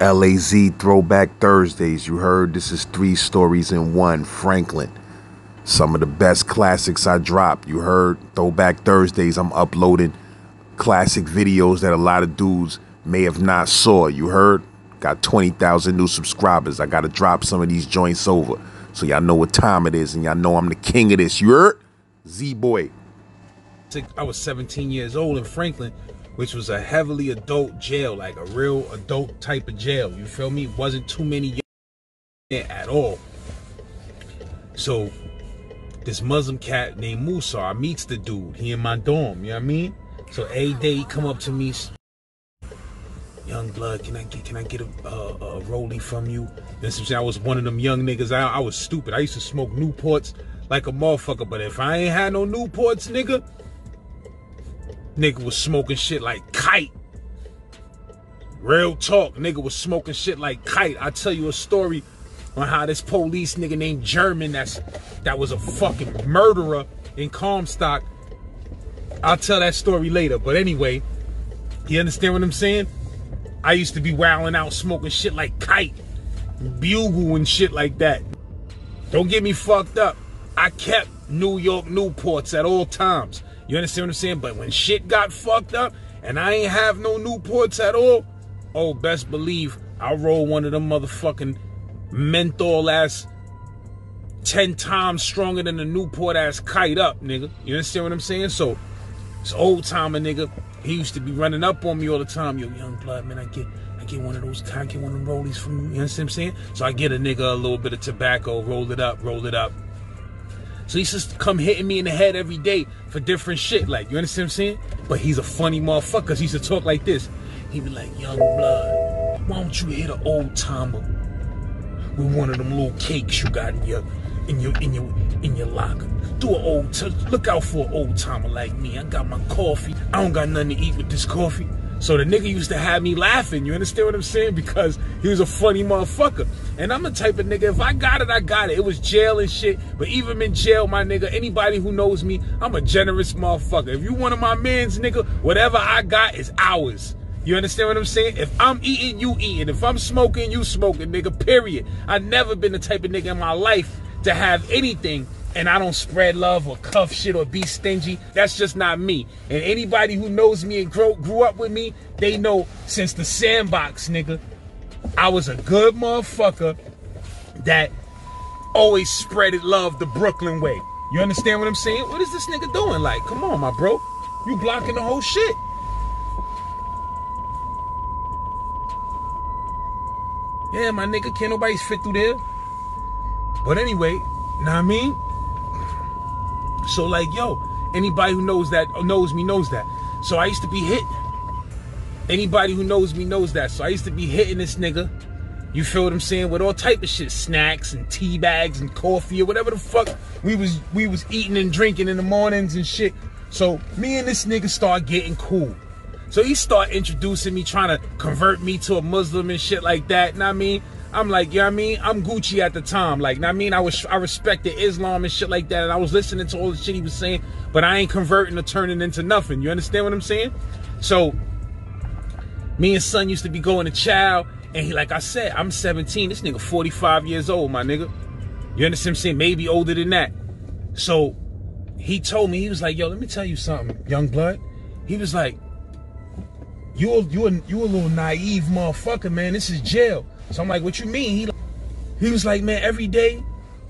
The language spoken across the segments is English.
LAZ Throwback Thursdays. You heard this is three stories in one. Franklin. Some of the best classics I dropped. You heard Throwback Thursdays. I'm uploading classic videos that a lot of dudes may have not saw. You heard? Got 20,000 new subscribers. I got to drop some of these joints over. So y'all know what time it is and y'all know I'm the king of this. You heard? Z-Boy. I was 17 years old in Franklin which was a heavily adult jail, like a real adult type of jail. You feel me? Wasn't too many at all. So this Muslim cat named Musa meets the dude. He in my dorm, you know what I mean? So every day he come up to me, young blood, can I get can I get a, a, a from you? And I was one of them young niggas. I, I was stupid. I used to smoke Newports like a motherfucker. But if I ain't had no Newports, nigga, Nigga was smoking shit like kite. Real talk, nigga was smoking shit like kite. I tell you a story on how this police nigga named German that's that was a fucking murderer in Comstock. I'll tell that story later. But anyway, you understand what I'm saying? I used to be wilding out smoking shit like kite, bugle and shit like that. Don't get me fucked up. I kept New York Newports at all times. You understand what I'm saying? But when shit got fucked up and I ain't have no Newports at all, oh, best believe I'll roll one of them motherfucking menthol ass 10 times stronger than the Newport ass kite up, nigga. You understand what I'm saying? So, this old timer nigga, he used to be running up on me all the time. Yo, young blood, man, I get I get one of those, I get one of them rollies from you? You understand what I'm saying? So I get a nigga a little bit of tobacco, roll it up, roll it up. So he's just come hitting me in the head every day for different shit. Like, you understand what I'm saying? But he's a funny motherfucker. He used to talk like this. He'd be like, young blood, why don't you hit an old timer with one of them little cakes you got in your in your in your in your locker? Do an old t- look out for an old timer like me. I got my coffee. I don't got nothing to eat with this coffee. So the nigga used to have me laughing. You understand what I'm saying? Because he was a funny motherfucker. And I'm the type of nigga, if I got it, I got it. It was jail and shit. But even in jail, my nigga, anybody who knows me, I'm a generous motherfucker. If you one of my mans, nigga, whatever I got is ours. You understand what I'm saying? If I'm eating, you eating. If I'm smoking, you smoking, nigga, period. I never been the type of nigga in my life to have anything and I don't spread love or cuff shit or be stingy. That's just not me. And anybody who knows me and grew, grew up with me, they know since the sandbox, nigga, I was a good motherfucker that always spreaded love the Brooklyn way. You understand what I'm saying? What is this nigga doing? Like, come on, my bro. You blocking the whole shit. Yeah, my nigga, can't nobody fit through there. But anyway, know what I mean? So like, yo, anybody who knows that knows me knows that. So I used to be hit. Anybody who knows me knows that. So I used to be hitting this nigga. You feel what I'm saying? With all type of shit, snacks and tea bags and coffee or whatever the fuck we was we was eating and drinking in the mornings and shit. So me and this nigga start getting cool. So he start introducing me, trying to convert me to a Muslim and shit like that. And I mean, I'm like, you know what I mean? I'm Gucci at the time. Like, I mean, I was I respected Islam and shit like that, and I was listening to all the shit he was saying, but I ain't converting or turning into nothing. You understand what I'm saying? So me and son used to be going to chow, and he, like I said, I'm 17. This nigga 45 years old, my nigga. You understand what I'm saying? Maybe older than that. So he told me, he was like, yo, let me tell you something, young blood. He was like, you a, you a, you a little naive motherfucker, man. This is jail. So I'm like, what you mean? He, he was like, man, every day,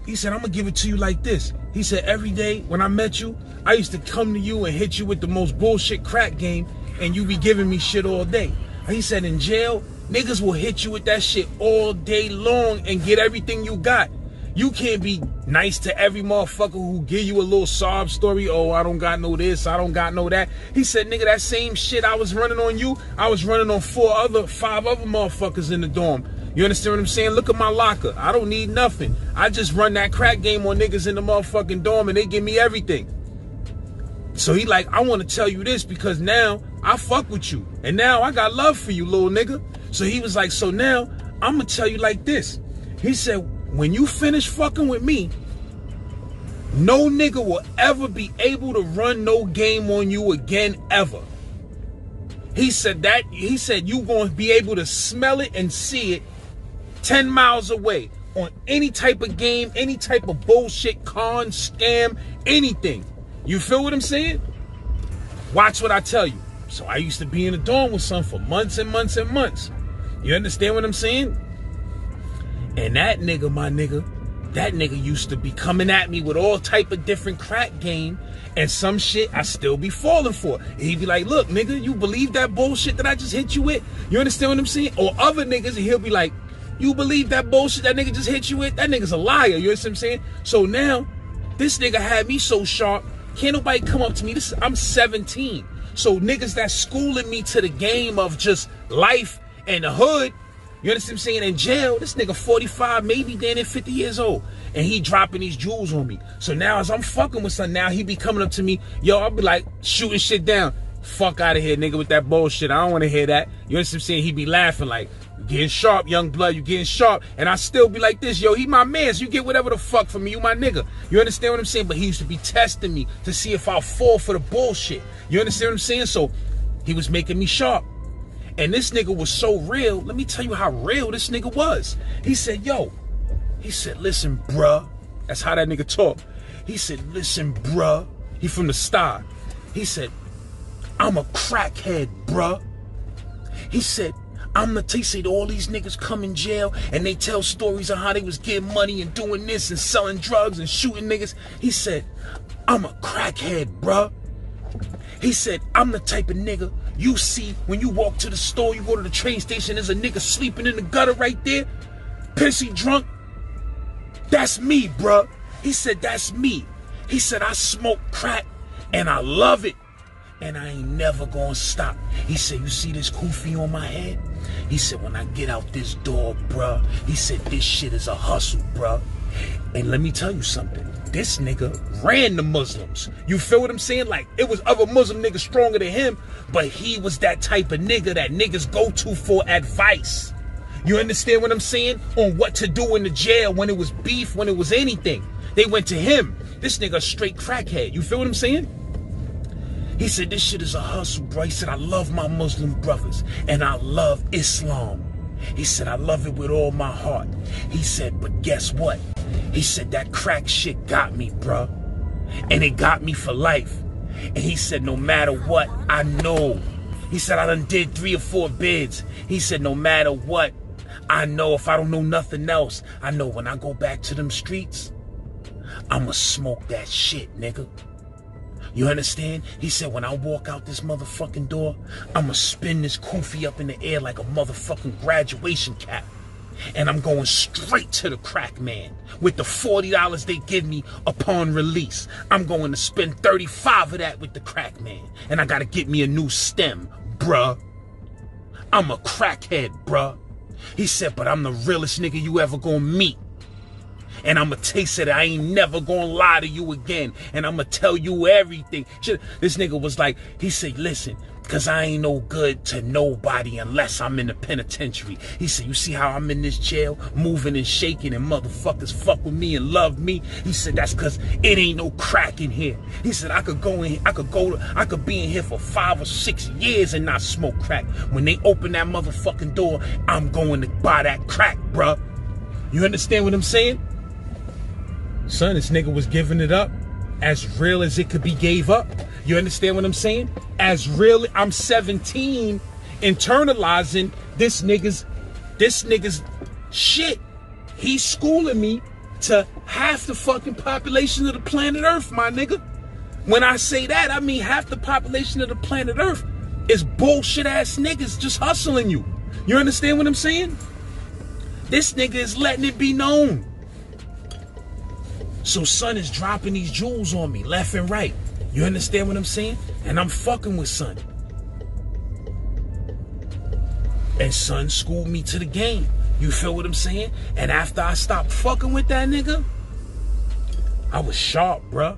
he said, I'm gonna give it to you like this. He said, every day when I met you, I used to come to you and hit you with the most bullshit crack game, and you be giving me shit all day. He said, in jail, niggas will hit you with that shit all day long and get everything you got. You can't be nice to every motherfucker who give you a little sob story. Oh, I don't got no this, I don't got no that. He said, nigga, that same shit I was running on you, I was running on four other, five other motherfuckers in the dorm. You understand what I'm saying? Look at my locker. I don't need nothing. I just run that crack game on niggas in the motherfucking dorm and they give me everything. So he like, I want to tell you this because now I fuck with you. And now I got love for you, little nigga. So he was like, so now I'm going to tell you like this. He said, when you finish fucking with me, no nigga will ever be able to run no game on you again, ever. He said that he said you gonna be able to smell it and see it 10 miles away on any type of game, any type of bullshit, con, scam, anything. You feel what I'm saying? Watch what I tell you. So I used to be in the dorm with son for months and months and months. You understand what I'm saying? And that nigga, my nigga, that nigga used to be coming at me with all type of different crack game and some shit I still be falling for. And he'd be like, look, nigga, you believe that bullshit that I just hit you with? You understand what I'm saying? Or other niggas, and he'll be like, you believe that bullshit that nigga just hit you with? That nigga's a liar. You understand what I'm saying? So now, this nigga had me so sharp, can't nobody come up to me. This I'm 17. So niggas that schooling me to the game of just life and the hood, you understand I'm saying? In jail, this nigga 45, maybe then 50 years old. And he dropping these jewels on me. So now as I'm fucking with son, now he be coming up to me, yo, I'll be like shooting shit down. Fuck out of here, nigga, with that bullshit. I don't want to hear that. You understand I'm saying? He be laughing like, getting sharp, young blood, you getting sharp. And I still be like this, yo, he my man, so you get whatever the fuck from me, you my nigga. You understand what I'm saying? But he used to be testing me to see if I'll fall for the bullshit. You understand what I'm saying? So he was making me sharp. And this nigga was so real. Let me tell you how real this nigga was. He said, yo, he said, listen, bruh. That's how that nigga talk. He said, listen, bruh. He from the star. He said, I'm a crackhead, bruh. He said, I'm the he said all these niggas come in jail and they tell stories of how they was getting money and doing this and selling drugs and shooting niggas. He said, I'm a crackhead, bruh. He said, I'm the type of nigga you see when you walk to the store, you go to the train station, there's a nigga sleeping in the gutter right there, pissy drunk. That's me, bruh. He said, that's me. He said, I smoke crack and I love it and I ain't never gonna stop. He said, You see this kufi on my head? He said, When I get out this door, bruh, he said, This shit is a hustle, bruh. And let me tell you something. This nigga ran the Muslims. You feel what I'm saying? Like, it was other Muslim niggas stronger than him, but he was that type of nigga that niggas go to for advice. You understand what I'm saying? On what to do in the jail when it was beef, when it was anything. They went to him. This nigga straight crackhead. You feel what I'm saying? He said, This shit is a hustle, bro. He said, I love my Muslim brothers and I love Islam. He said, I love it with all my heart. He said, But guess what? He said, That crack shit got me, bro. And it got me for life. And he said, No matter what, I know. He said, I done did three or four bids. He said, No matter what, I know if I don't know nothing else, I know when I go back to them streets, I'ma smoke that shit, nigga. You understand? He said, when I walk out this motherfucking door, I'ma spin this kufi up in the air like a motherfucking graduation cap. And I'm going straight to the crack man with the $40 they give me upon release. I'm going to spend 35 of that with the crack man. And I gotta get me a new stem, bruh. I'm a crackhead, bruh. He said, but I'm the realest nigga you ever gonna meet and I'ma taste it. I ain't never gonna lie to you again. And I'ma tell you everything. This nigga was like, he said, listen, Cause I ain't no good to nobody unless I'm in the penitentiary. He said, you see how I'm in this jail, moving and shaking and motherfuckers fuck with me and love me? He said, that's cause it ain't no crack in here. He said, I could go in, I could go, I could be in here for five or six years and not smoke crack. When they open that motherfucking door, I'm going to buy that crack, bruh. You understand what I'm saying? Son, this nigga was giving it up as real as it could be gave up. You understand what I'm saying? As real, I'm 17, internalizing this nigga's, this nigga's shit. He's schooling me to half the fucking population of the planet Earth, my nigga. When I say that, I mean half the population of the planet Earth is bullshit ass niggas just hustling you. You understand what I'm saying? This nigga is letting it be known so son is dropping these jewels on me left and right. You understand what I'm saying? And I'm fucking with son. And son schooled me to the game. You feel what I'm saying? And after I stopped fucking with that nigga, I was sharp, bruh.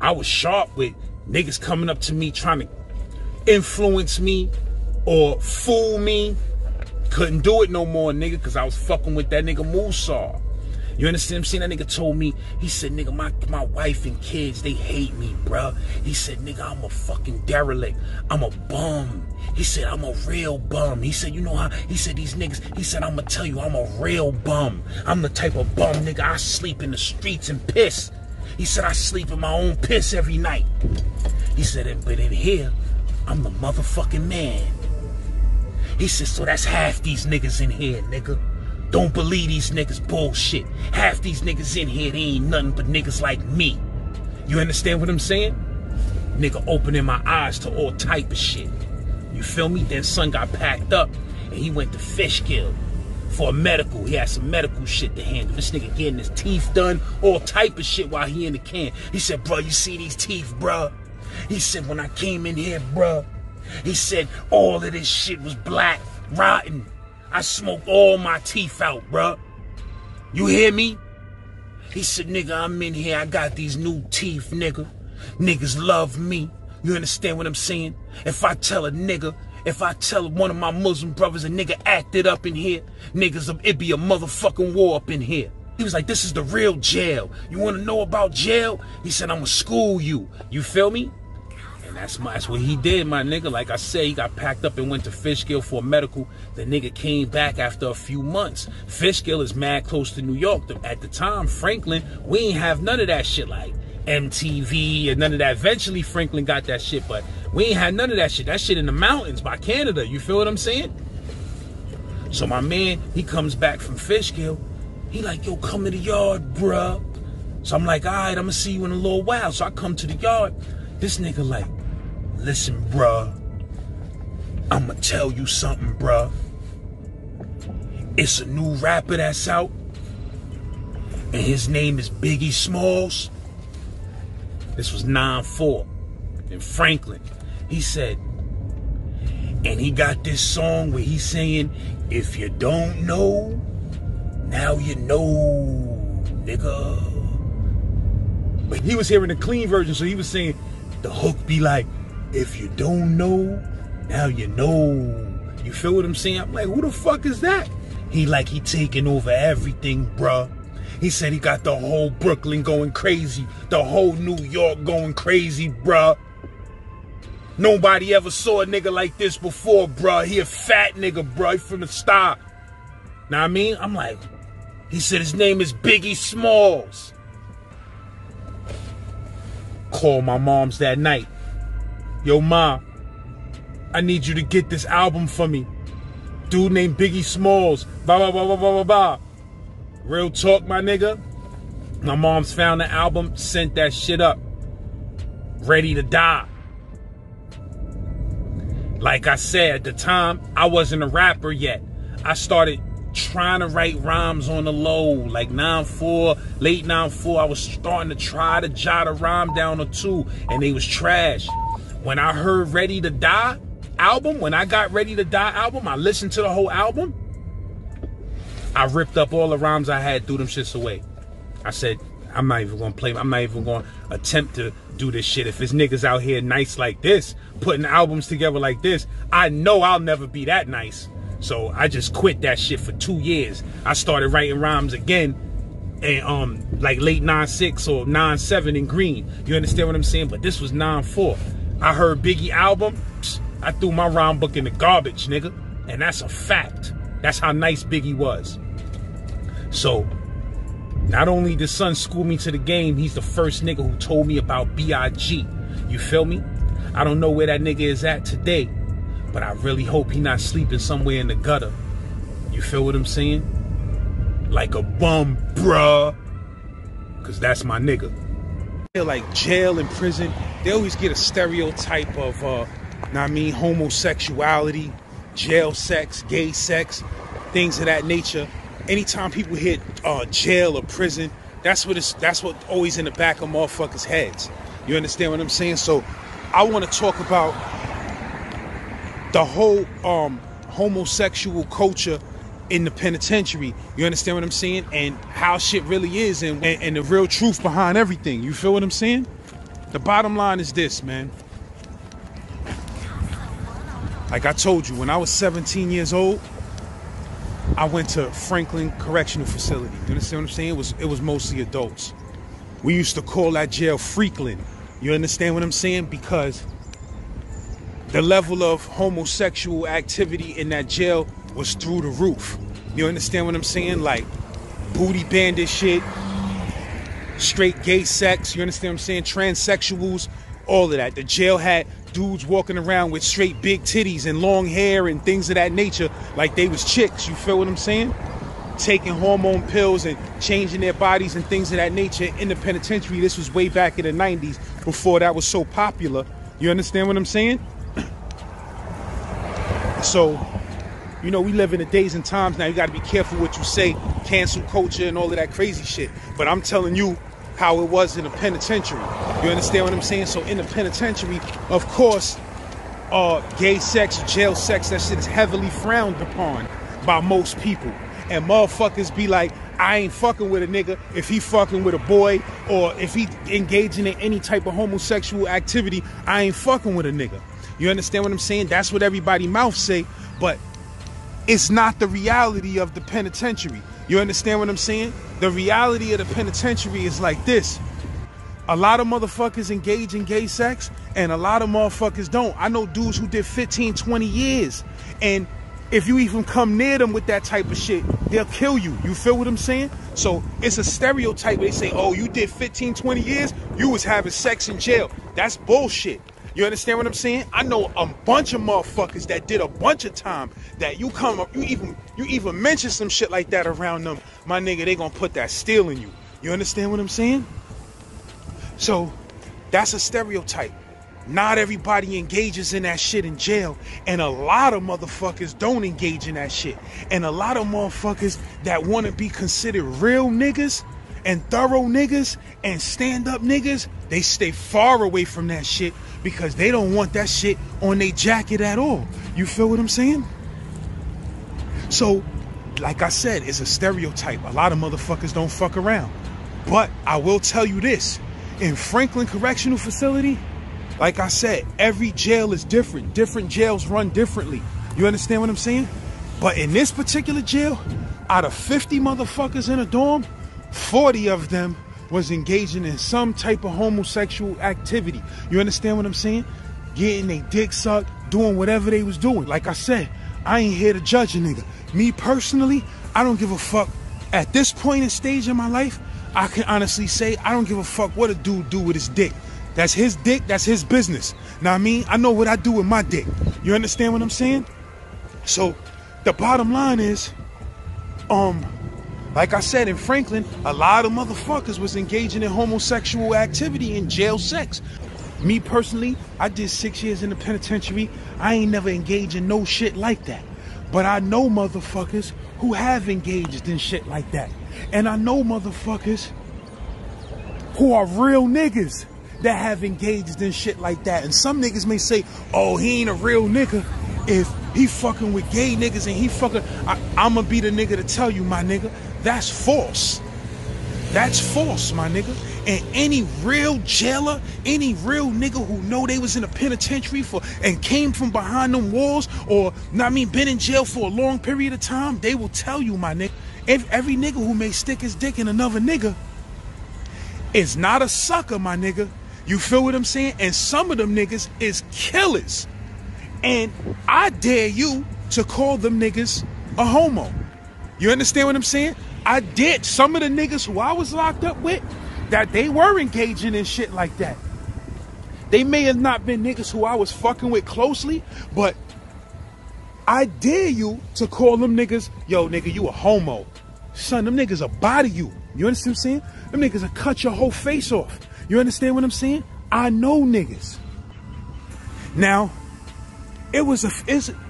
I was sharp with niggas coming up to me trying to influence me or fool me. Couldn't do it no more, nigga, because I was fucking with that nigga Musa. You understand I'm saying? That nigga told me, he said, nigga, my, my wife and kids, they hate me, bruh. He said, nigga, I'm a fucking derelict. I'm a bum. He said, I'm a real bum. He said, you know how? He said, these niggas, he said, I'm gonna tell you, I'm a real bum. I'm the type of bum, nigga, I sleep in the streets and piss. He said, I sleep in my own piss every night. He said, but in here, I'm the motherfucking man. He said, so that's half these niggas in here, nigga. Don't believe these niggas bullshit. Half these niggas in here, they ain't nothing but niggas like me. You understand what I'm saying? Nigga opening my eyes to all type of shit. You feel me? Then son got packed up and he went to Fishkill for a medical. He had some medical shit to handle. This nigga getting his teeth done, all type of shit while he in the can. He said, bro, you see these teeth, bro? He said, when I came in here, bro, he said all of this shit was black, rotten. I smoked all my teeth out, bruh. You hear me? He said, nigga, I'm in here. I got these new teeth, nigga. Niggas love me. You understand what I'm saying? If I tell a nigga, if I tell one of my Muslim brothers a nigga acted up in here, niggas, it'd be a motherfucking war up in here. He was like, this is the real jail. You want to know about jail? He said, I'm going to school you. You feel me? And that's my, that's what he did, my nigga. Like I said, he got packed up and went to Fishkill for a medical. The nigga came back after a few months. Fishkill is mad close to New York. At the time, Franklin, we ain't have none of that shit like MTV and none of that. Eventually, Franklin got that shit, but we ain't had none of that shit. That shit in the mountains by Canada. You feel what I'm saying? So my man, he comes back from Fishkill. He like, yo, come to the yard, bruh. So I'm like, all right, I'm gonna see you in a little while. So I come to the yard. This nigga like, Listen, bruh. I'ma tell you something, bruh. It's a new rapper that's out. And his name is Biggie Smalls. This was 9-4 in Franklin. He said, and he got this song where he's saying, if you don't know, now you know, nigga. But he was hearing the clean version, so he was saying, the hook be like, if you don't know, now you know. You feel what I'm saying? I'm like, who the fuck is that? He like he taking over everything, bruh. He said he got the whole Brooklyn going crazy, the whole New York going crazy, bruh. Nobody ever saw a nigga like this before, bruh. He a fat nigga, bruh. He from the start. Now I mean, I'm like, he said his name is Biggie Smalls. Call my mom's that night. Yo, Ma, I need you to get this album for me. Dude named Biggie Smalls. Blah, blah, blah, blah, blah, blah, blah. Real talk, my nigga. My mom's found the album, sent that shit up. Ready to die. Like I said, at the time, I wasn't a rapper yet. I started trying to write rhymes on the low, like 9-4, late 9-4. I was starting to try to jot a rhyme down or two, and they was trash when I heard Ready to Die album, when I got Ready to Die album, I listened to the whole album. I ripped up all the rhymes I had, threw them shits away. I said, I'm not even gonna play, I'm not even gonna attempt to do this shit. If it's niggas out here nice like this, putting albums together like this, I know I'll never be that nice. So I just quit that shit for two years. I started writing rhymes again and um like late 9-6 or 9-7 in Greene. You understand what I'm saying? But this was 9-4. I heard Biggie album, I threw my rhyme book in the garbage, nigga. And that's a fact. That's how nice Biggie was. So, not only did son school me to the game, he's the first nigga who told me about B.I.G. You feel me? I don't know where that nigga is at today, but I really hope he not sleeping somewhere in the gutter. You feel what I'm saying? Like a bum, bruh. Cause that's my nigga Feel like jail and prison, they always get a stereotype of, uh, I mean, homosexuality, jail sex, gay sex, things of that nature. Anytime people hit uh, jail or prison, that's what it's, that's what always in the back of motherfuckers' heads. You understand what I'm saying? So, I want to talk about the whole um, homosexual culture in the penitentiary. You understand what I'm saying? And how shit really is and, and, and, the real truth behind everything. You feel what I'm saying? The bottom line is this, man. Like I told you, when I was 17 years old, I went to Franklin Correctional Facility. You understand what I'm saying? It was it was mostly adults. We used to call that jail Freakland. You understand what I'm saying? Because the level of homosexual activity in that jail was through the roof. You understand what I'm saying? Like booty bandit shit, straight gay sex, you understand what I'm saying? Transsexuals, all of that. The jail had dudes walking around with straight big titties and long hair and things of that nature like they was chicks, you feel what I'm saying? Taking hormone pills and changing their bodies and things of that nature in the penitentiary. This was way back in the 90s before that was so popular. You understand what I'm saying? so you know, we live in the days and times now. You got to be careful what you say, cancel culture and all of that crazy shit. But I'm telling you how it was in the penitentiary. You understand what I'm saying? So in the penitentiary, of course, uh, gay sex, jail sex, that shit is heavily frowned upon by most people. And motherfuckers be like, I ain't fucking with a nigga if he fucking with a boy or if he engaging in any type of homosexual activity, I ain't fucking with a nigga. You understand what I'm saying? That's what everybody mouth say, but it's not the reality of the penitentiary. You understand what I'm saying? The reality of the penitentiary is like this. A lot of motherfuckers engage in gay sex and a lot of motherfuckers don't. I know dudes who did 15, 20 years. And if you even come near them with that type of shit, they'll kill you. You feel what I'm saying? So it's a stereotype. They say, oh, you did 15, 20 years, you was having sex in jail. That's bullshit. You understand what I'm saying? I know a bunch of motherfuckers that did a bunch of time that you come up, you even you even mention some shit like that around them, my nigga, they gonna put that steel in you. You understand what I'm saying? So that's a stereotype. Not everybody engages in that shit in jail, and a lot of motherfuckers don't engage in that shit. And a lot of motherfuckers that want to be considered real niggas and thorough niggas and stand up niggas, they stay far away from that shit because they don't want that shit on their jacket at all. You feel what I'm saying? So, like I said, it's a stereotype. A lot of motherfuckers don't fuck around. But I will tell you this in Franklin Correctional Facility, like I said, every jail is different. Different jails run differently. You understand what I'm saying? But in this particular jail, out of 50 motherfuckers in a dorm, 40 of them was engaging in some type of homosexual activity. You understand what I'm saying? Getting their dick sucked, doing whatever they was doing. Like I said, I ain't here to judge a nigga. Me personally, I don't give a fuck. At this point in stage in my life, I can honestly say I don't give a fuck what a dude do with his dick. That's his dick, that's his business. Now I mean, I know what I do with my dick. You understand what I'm saying? So the bottom line is, um, like I said in Franklin, a lot of motherfuckers was engaging in homosexual activity in jail sex. Me personally, I did six years in the penitentiary. I ain't never engaged in no shit like that. But I know motherfuckers who have engaged in shit like that. And I know motherfuckers who are real niggas that have engaged in shit like that. And some niggas may say, oh, he ain't a real nigga if he fucking with gay niggas and he fucking, I, I'ma be the nigga to tell you, my nigga, that's false. That's false, my nigga. And any real jailer, any real nigga who know they was in a penitentiary for and came from behind them walls, or I mean, been in jail for a long period of time, they will tell you, my nigga. If every nigga who may stick his dick in another nigga is not a sucker, my nigga. You feel what I'm saying? And some of them niggas is killers. And I dare you to call them niggas a homo. You understand what I'm saying? I did. Some of the niggas who I was locked up with, that they were engaging in shit like that. They may have not been niggas who I was fucking with closely, but I dare you to call them niggas, yo, nigga, you a homo. Son, them niggas will body you. You understand what I'm saying? Them niggas will cut your whole face off. You understand what I'm saying? I know niggas. Now, it was a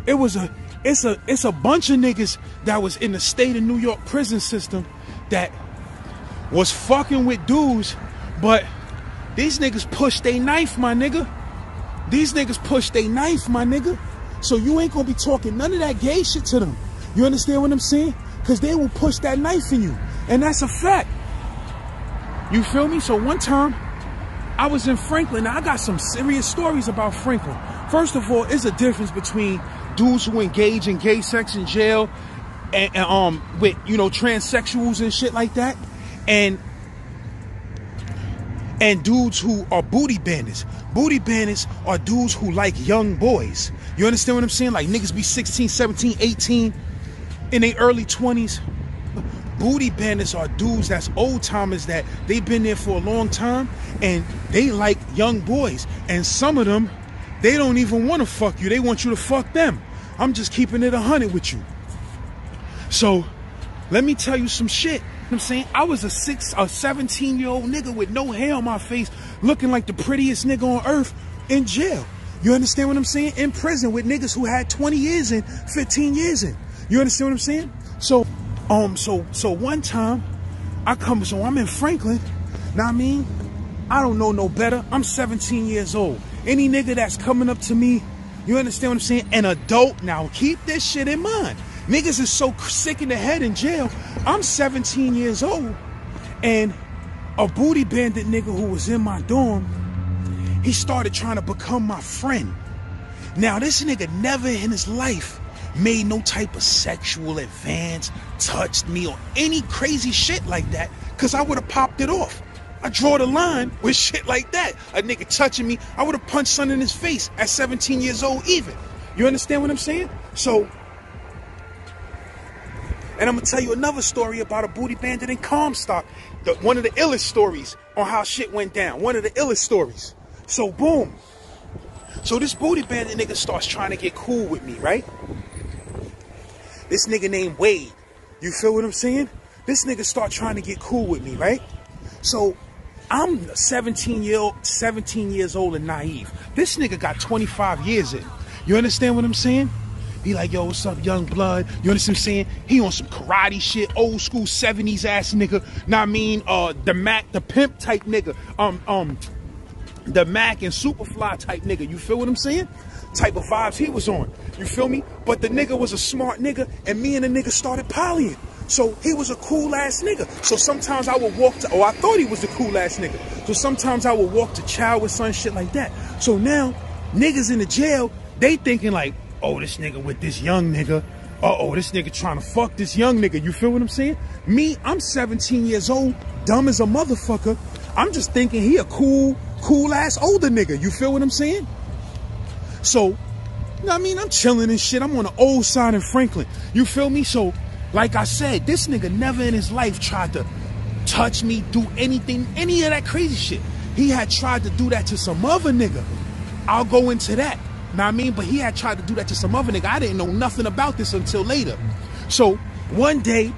it was a it's a it's a bunch of niggas that was in the state of New York prison system that was fucking with dudes, but these niggas push they knife, my nigga. These niggas push they knife, my nigga. So you ain't gonna be talking none of that gay shit to them. You understand what I'm saying? Cause they will push that knife in you. And that's a fact. You feel me? So one time I was in Franklin. Now I got some serious stories about Franklin. First of all, it's a difference between dudes who engage in gay sex in jail and, and um with you know transsexuals and shit like that, and and dudes who are booty bandits. Booty bandits are dudes who like young boys. You understand what I'm saying? Like niggas be 16, 17, 18 in their early 20s. Booty bandits are dudes that's old timers that they've been there for a long time and they like young boys. And some of them, they don't even want to fuck you. They want you to fuck them. I'm just keeping it a hundred with you. So let me tell you some shit. You know I'm saying? I was a six, a 17 year old nigga with no hair on my face, looking like the prettiest nigga on earth in jail. You understand what I'm saying? In prison with niggas who had 20 years in, 15 years in. You understand what I'm saying? So, um, so, so one time I come, so I'm in Franklin. Now I mean, I don't know no better. I'm 17 years old. Any nigga that's coming up to me, you understand what I'm saying? An adult. Now keep this shit in mind. Niggas is so sick in the head in jail. I'm 17 years old, and a booty bandit nigga who was in my dorm, he started trying to become my friend. Now this nigga never in his life made no type of sexual advance, touched me, or any crazy shit like that, cause I would have popped it off. I draw the line with shit like that. A nigga touching me, I would have punched something in his face at 17 years old, even. You understand what I'm saying? So, and I'm gonna tell you another story about a booty bandit in Comstock. The, one of the illest stories on how shit went down. One of the illest stories. So, boom. So this booty bandit nigga starts trying to get cool with me, right? This nigga named Wade. You feel what I'm saying? This nigga start trying to get cool with me, right? So I'm 17 year old, 17 years old and naive. This nigga got 25 years in. You understand what I'm saying? He like, yo, what's up, young blood? You understand what I'm saying? He on some karate shit, old school 70s ass nigga. Now I mean, uh, the Mac, the pimp type nigga. Um, um, the Mac and Superfly type nigga. You feel what I'm saying? Type of vibes he was on. You feel me? But the nigga was a smart nigga, and me and the nigga started polying. So he was a cool ass nigga. So sometimes I would walk to, oh, I thought he was the cool ass nigga. So sometimes I would walk to chow with some shit like that. So now, niggas in the jail, they thinking like, oh, this nigga with this young nigga. Uh oh, this nigga trying to fuck this young nigga. You feel what I'm saying? Me, I'm 17 years old, dumb as a motherfucker. I'm just thinking he a cool, cool ass older nigga. You feel what I'm saying? So, I mean, I'm chilling and shit. I'm on the old side in Franklin. You feel me? So, like I said, this nigga never in his life tried to touch me, do anything, any of that crazy shit. He had tried to do that to some other nigga. I'll go into that. What I mean? But he had tried to do that to some other nigga. I didn't know nothing about this until later. So one day,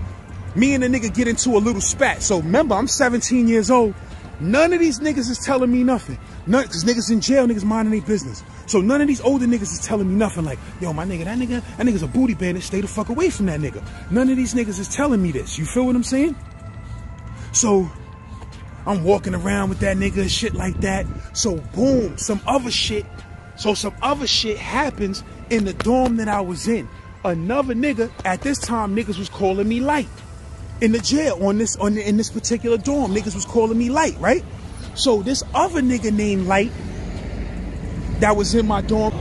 me and the nigga get into a little spat. So remember, I'm 17 years old. None of these niggas is telling me nothing. None, cause niggas in jail, niggas minding their business. So none of these older niggas is telling me nothing like, yo, my nigga, that nigga, that nigga's a booty bandit, stay the fuck away from that nigga. None of these niggas is telling me this. You feel what I'm saying? So I'm walking around with that nigga and shit like that. So boom, some other shit. So some other shit happens in the dorm that I was in. Another nigga, at this time, niggas was calling me light. In the jail, on this, on the, in this particular dorm, niggas was calling me light, right? So this other nigga named Light that was in my dorm,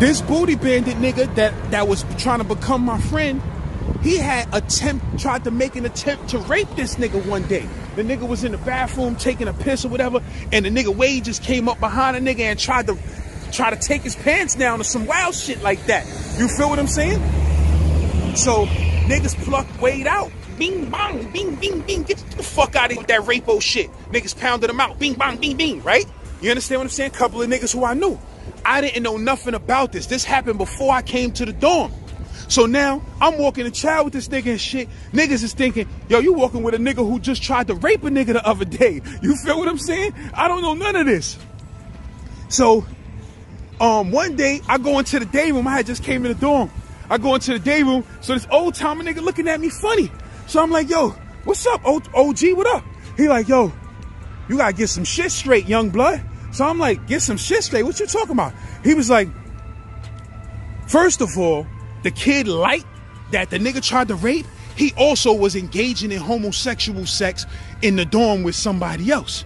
this booty bandit nigga that, that was trying to become my friend, he had attempt tried to make an attempt to rape this nigga one day. The nigga was in the bathroom taking a piss or whatever, and the nigga Wade just came up behind the nigga and tried to try to take his pants down or some wild shit like that. You feel what I'm saying? So niggas plucked Wade out. Bing bong, bing, bing, bing. Get the fuck out of here with that rapo shit. Niggas pounded him out. Bing bong, bing, bing, right? You understand what I'm saying? Couple of niggas who I knew. I didn't know nothing about this. This happened before I came to the dorm. So now I'm walking the child with this nigga and shit. Niggas is thinking, yo, you walking with a nigga who just tried to rape a nigga the other day. You feel what I'm saying? I don't know none of this. So, um, one day I go into the day room. I had just came in the dorm. I go into the day room. So this old timer nigga looking at me funny. So I'm like, yo, what's up, OG? What up? He like, yo, you gotta get some shit straight, young blood. So I'm like, get some shit straight. What you talking about? He was like, first of all, the kid light that the nigga tried to rape, he also was engaging in homosexual sex in the dorm with somebody else.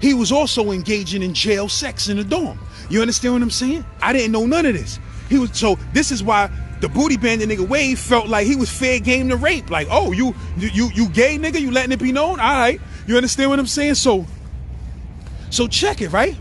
He was also engaging in jail sex in the dorm. You understand what I'm saying? I didn't know none of this. He was so this is why the booty bandit nigga Wade felt like he was fair game to rape. Like, oh, you you you, you gay nigga, you letting it be known? All right. You understand what I'm saying? So so check it, right?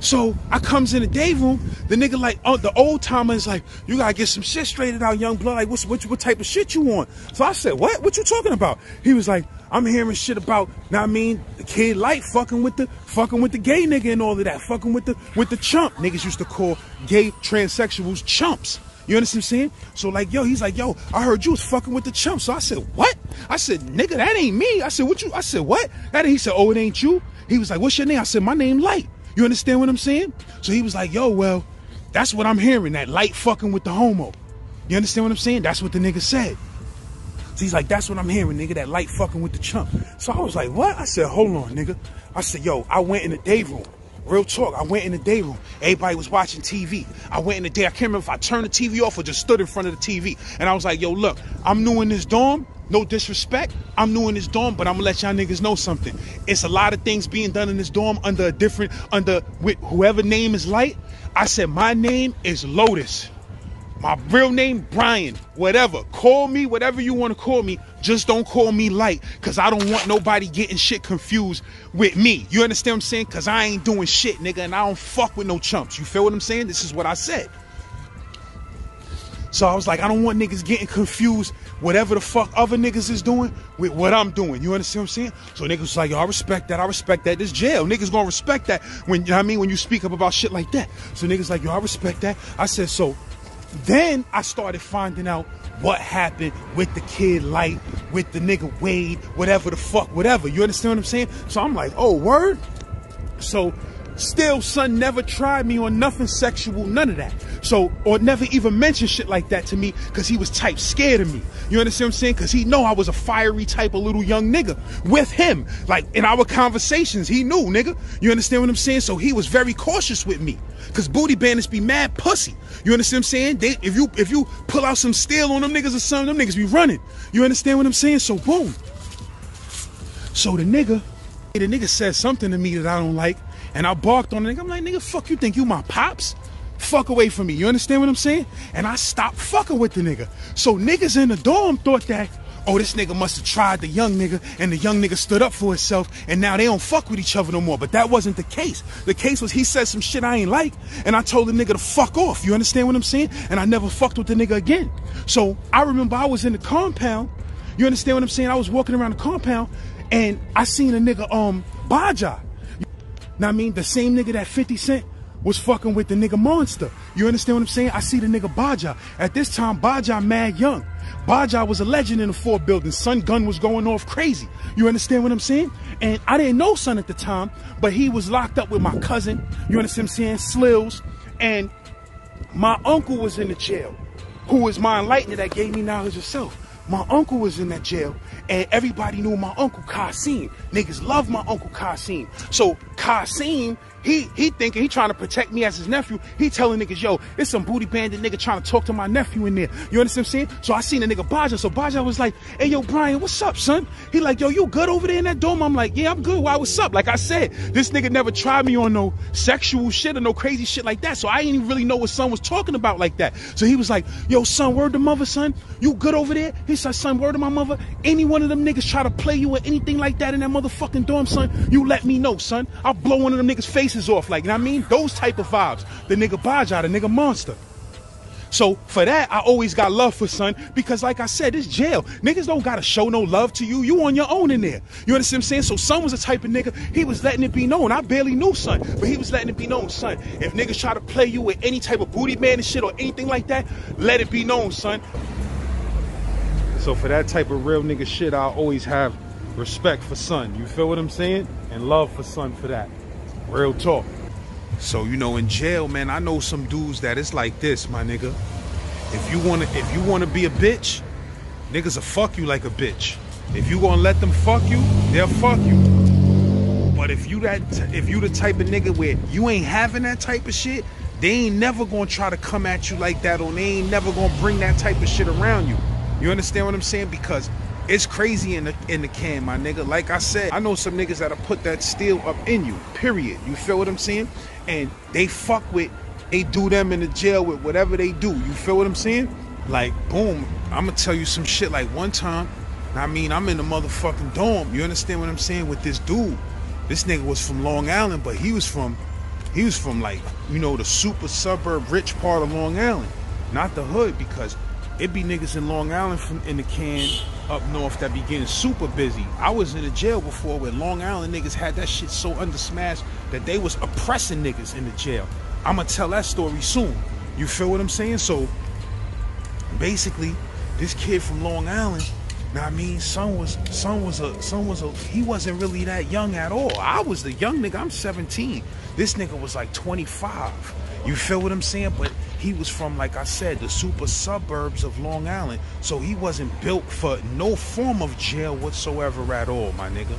So I comes in the day room, the nigga like oh, the old timer is like, you gotta get some shit straightened out, young blood. Like, what's what, what type of shit you want? So I said, what? What you talking about? He was like, I'm hearing shit about, now I mean, the kid light fucking with the fucking with the gay nigga and all of that, fucking with the with the chump. Niggas used to call gay transsexuals chumps. You understand what I'm saying? So like, yo, he's like, yo, I heard you was fucking with the chump. So I said, what? I said, nigga, that ain't me. I said, what you? I said, what? That he said, oh, it ain't you. He was like, what's your name? I said, my name Light. You understand what I'm saying? So he was like, yo, well, that's what I'm hearing, that light fucking with the homo. You understand what I'm saying? That's what the nigga said. So he's like, that's what I'm hearing, nigga, that light fucking with the chump. So I was like, what? I said, hold on, nigga. I said, yo, I went in the day room. Real talk, I went in the day room. Everybody was watching TV. I went in the day. I can't remember if I turned the TV off or just stood in front of the TV. And I was like, yo, look, I'm new in this dorm. No disrespect. I'm new in this dorm, but I'm gonna let y'all niggas know something. It's a lot of things being done in this dorm under a different, under with whoever name is light. I said, my name is Lotus. My real name, Brian. Whatever. Call me whatever you want to call me. Just don't call me light. Cause I don't want nobody getting shit confused with me. You understand what I'm saying? Cause I ain't doing shit, nigga, and I don't fuck with no chumps. You feel what I'm saying? This is what I said. So I was like, I don't want niggas getting confused, whatever the fuck other niggas is doing, with what I'm doing. You understand what I'm saying? So niggas was like, yo, I respect that. I respect that. This jail. Niggas gonna respect that when, you know what I mean? When you speak up about shit like that. So niggas like, yo, I respect that. I said, so then I started finding out what happened with the kid light, with the nigga Wade, whatever the fuck, whatever. You understand what I'm saying? So I'm like, oh, word? So Still, son never tried me on nothing sexual, none of that. So, or never even mentioned shit like that to me because he was type scared of me. You understand what I'm saying? Because he know I was a fiery type of little young nigga with him. Like in our conversations, he knew, nigga. You understand what I'm saying? So he was very cautious with me. Cause booty bandits be mad pussy. You understand what I'm saying? They, if you if you pull out some steel on them niggas or something, them niggas be running. You understand what I'm saying? So boom. So the nigga, the nigga said something to me that I don't like and I barked on the nigga. I'm like, nigga, fuck you think you my pops? Fuck away from me. You understand what I'm saying? And I stopped fucking with the nigga. So niggas in the dorm thought that, oh, this nigga must have tried the young nigga and the young nigga stood up for himself and now they don't fuck with each other no more. But that wasn't the case. The case was he said some shit I ain't like and I told the nigga to fuck off. You understand what I'm saying? And I never fucked with the nigga again. So I remember I was in the compound. You understand what I'm saying? I was walking around the compound and I seen a nigga, um, Baja. Now I mean, the same nigga that 50 Cent was fucking with the nigga Monster. You understand what I'm saying? I see the nigga Baja. At this time, Baja mad young. Baja was a legend in the four building. Sun gun was going off crazy. You understand what I'm saying? And I didn't know Sun at the time, but he was locked up with my cousin. You understand what I'm saying? Slills. And my uncle was in the jail, who was my enlightener that gave me knowledge of self. My uncle was in that jail, and everybody knew my uncle Kasim. Niggas love my uncle Kasim. So Kasim he he thinking he trying to protect me as his nephew. He telling niggas, yo, it's some booty bandit nigga trying to talk to my nephew in there. You understand what I'm saying? So I seen a nigga Baja. So Baja was like, hey yo, Brian, what's up, son? He like, yo, you good over there in that dome? I'm like, yeah, I'm good. Why what's up? Like I said, this nigga never tried me on no sexual shit or no crazy shit like that. So I didn't even really know what son was talking about like that. So he was like, yo, son, word to mother, son. You good over there? He said, son, word to my mother. Any one of them niggas try to play you or anything like that in that motherfucking dorm, son, you let me know, son. I'll blow one of them niggas' faces off. Like, you know what I mean? Those type of vibes. The nigga Baja, the nigga monster. So for that, I always got love for son because, like I said, it's jail. Niggas don't gotta show no love to you. You on your own in there. You understand what I'm saying? So son was a type of nigga. He was letting it be known. I barely knew son, but he was letting it be known, son. If niggas try to play you with any type of booty man and shit or anything like that, let it be known, son. So for that type of real nigga shit, I always have respect for son. You feel what I'm saying? And love for son for that. Real talk. So you know, in jail, man, I know some dudes that it's like this, my nigga. If you wanna, if you wanna be a bitch, niggas will fuck you like a bitch. If you gonna let them fuck you, they'll fuck you. But if you that, if you the type of nigga where you ain't having that type of shit, they ain't never gonna try to come at you like that, or they ain't never gonna bring that type of shit around you. You understand what I'm saying? Because it's crazy in the in the can, my nigga. Like I said, I know some niggas that'll put that steel up in you. Period. You feel what I'm saying? And they fuck with they do them in the jail with whatever they do. You feel what I'm saying? Like, boom, I'm gonna tell you some shit. Like one time, I mean, I'm in the motherfucking dorm. You understand what I'm saying with this dude? This nigga was from Long Island, but he was from, he was from like, you know, the super suburb rich part of Long Island, not the hood, because it be niggas in Long Island from in the can up north that be getting super busy. I was in a jail before where Long Island niggas had that shit so undersmashed that they was oppressing niggas in the jail. I'ma tell that story soon. You feel what I'm saying? So basically, this kid from Long Island, now I mean, son was son was a son was a he wasn't really that young at all. I was the young nigga. I'm 17. This nigga was like 25. You feel what I'm saying? But he was from, like I said, the super suburbs of Long Island. So he wasn't built for no form of jail whatsoever at all, my nigga.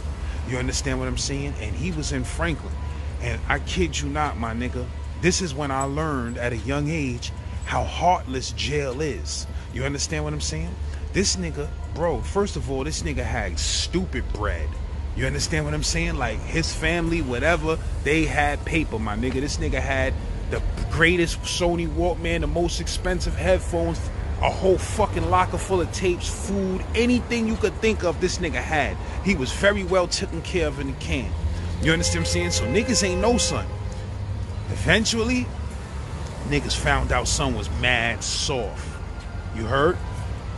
You understand what I'm saying? And he was in Franklin. And I kid you not, my nigga, this is when I learned at a young age how heartless jail is. You understand what I'm saying? This nigga, bro, first of all, this nigga had stupid bread. You understand what I'm saying? Like his family, whatever, they had paper, my nigga. This nigga had the greatest Sony Walkman, the most expensive headphones, a whole fucking locker full of tapes, food, anything you could think of, this nigga had. He was very well taken care of in the can. You understand what I'm saying? So niggas ain't no son. Eventually, niggas found out son was mad soft. You heard?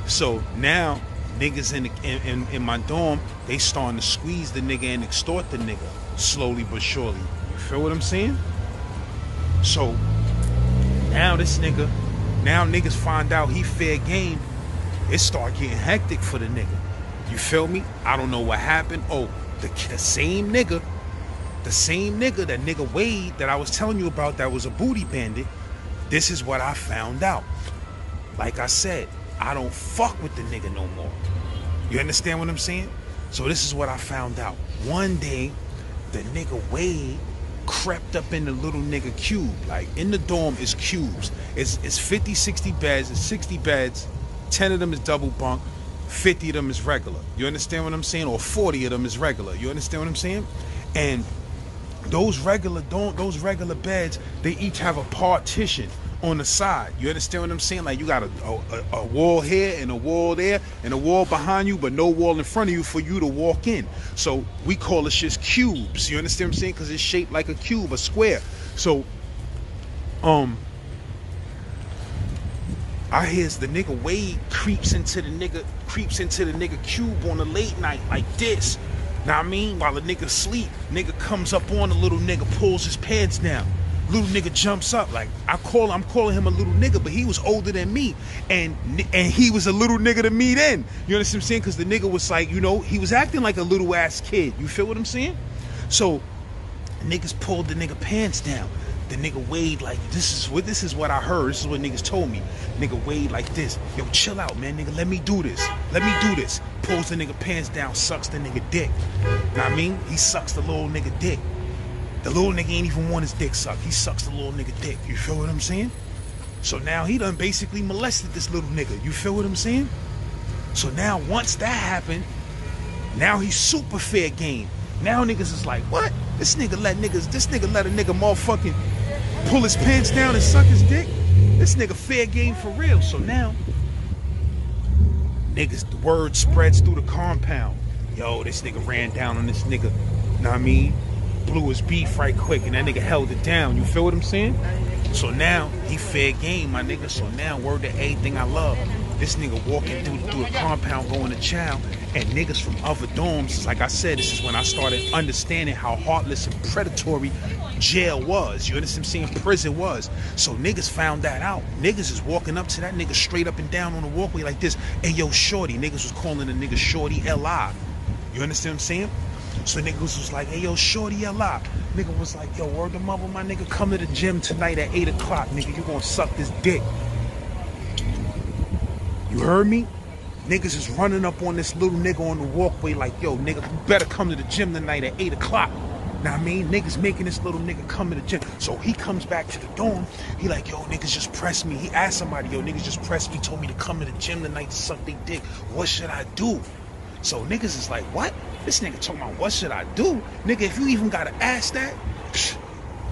So now niggas in, the, in, in, in my dorm, they starting to squeeze the nigga and extort the nigga slowly but surely. You feel what I'm saying? So now this nigga, now niggas find out he fair game. It start getting hectic for the nigga. You feel me? I don't know what happened. Oh, the, the same nigga, the same nigga, that nigga Wade that I was telling you about that was a booty bandit. This is what I found out. Like I said, I don't fuck with the nigga no more. You understand what I'm saying? So this is what I found out. One day, the nigga Wade crept up in the little nigga cube. Like in the dorm is cubes. It's it's 50, 60 beds, it's 60 beds, 10 of them is double bunk, 50 of them is regular. You understand what I'm saying? Or 40 of them is regular. You understand what I'm saying? And those regular don't those regular beds, they each have a partition on the side. You understand what I'm saying? Like you got a, a, a, wall here and a wall there and a wall behind you, but no wall in front of you for you to walk in. So we call it just cubes. You understand what I'm saying? Because it's shaped like a cube, a square. So, um, I hears the nigga Wade creeps into the nigga creeps into the nigga cube on a late night like this. Now I mean, while the nigga sleep, nigga comes up on the little nigga, pulls his pants down little nigga jumps up. Like I call, I'm calling him a little nigga, but he was older than me, and and he was a little nigga to me then. You understand what I'm saying? Because the nigga was like, you know, he was acting like a little ass kid. You feel what I'm saying? So niggas pulled the nigga pants down. The nigga Wade like this is what this is what I heard. This is what niggas told me. Nigga Wade like this. Yo, chill out, man. Nigga, let me do this. Let me do this. Pulls the nigga pants down, sucks the nigga dick. Know what I mean? He sucks the little nigga dick. The little nigga ain't even want his dick sucked. He sucks the little nigga dick. You feel what I'm saying? So now he done basically molested this little nigga. You feel what I'm saying? So now once that happened, now he's super fair game. Now niggas is like, what? This nigga let niggas, this nigga let a nigga motherfucking pull his pants down and suck his dick. This nigga fair game for real. So now, niggas, the word spreads through the compound. Yo, this nigga ran down on this nigga. Know what I mean? Blew his beef right quick, and that nigga held it down. You feel what I'm saying? So now he fair game, my nigga. So now word to everything I love. This nigga walking through through compound going to chow, and niggas from other dorms. Like I said, this is when I started understanding how heartless and predatory jail was. You understand what I'm saying? Prison was. So niggas found that out. Niggas is walking up to that nigga straight up and down on the walkway like this. Hey yo, shorty. Niggas was calling the nigga shorty Li. You understand what I'm saying? So niggas was like, hey yo, shorty a lot. Nigga was like, yo, word the mother, my nigga, come to the gym tonight at 8 o'clock, nigga. You gonna suck this dick. You heard me? Niggas is running up on this little nigga on the walkway like, yo, nigga, you better come to the gym tonight at 8 o'clock. Now I mean, niggas making this little nigga come to the gym. So he comes back to the dorm. He like, yo, niggas just press me. He asked somebody, yo, niggas just press me, told me to come to the gym tonight to suck their dick. What should I do? So niggas is like, what? This nigga talking about what should I do? Nigga, if you even gotta ask that,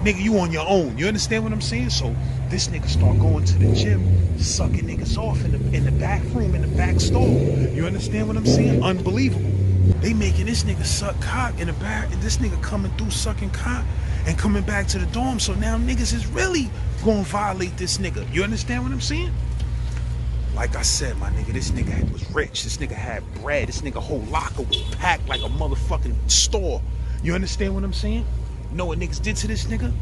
nigga, you on your own. You understand what I'm saying? So this nigga start going to the gym, sucking niggas off in the in the back room, in the back store. You understand what I'm saying? Unbelievable. They making this nigga suck cock in the back, and this nigga coming through sucking cock and coming back to the dorm. So now niggas is really gonna violate this nigga. You understand what I'm saying? Like I said, my nigga, this nigga was rich. This nigga had bread. This nigga whole locker was packed like a motherfucking store. You understand what I'm saying? You know what niggas did to this nigga?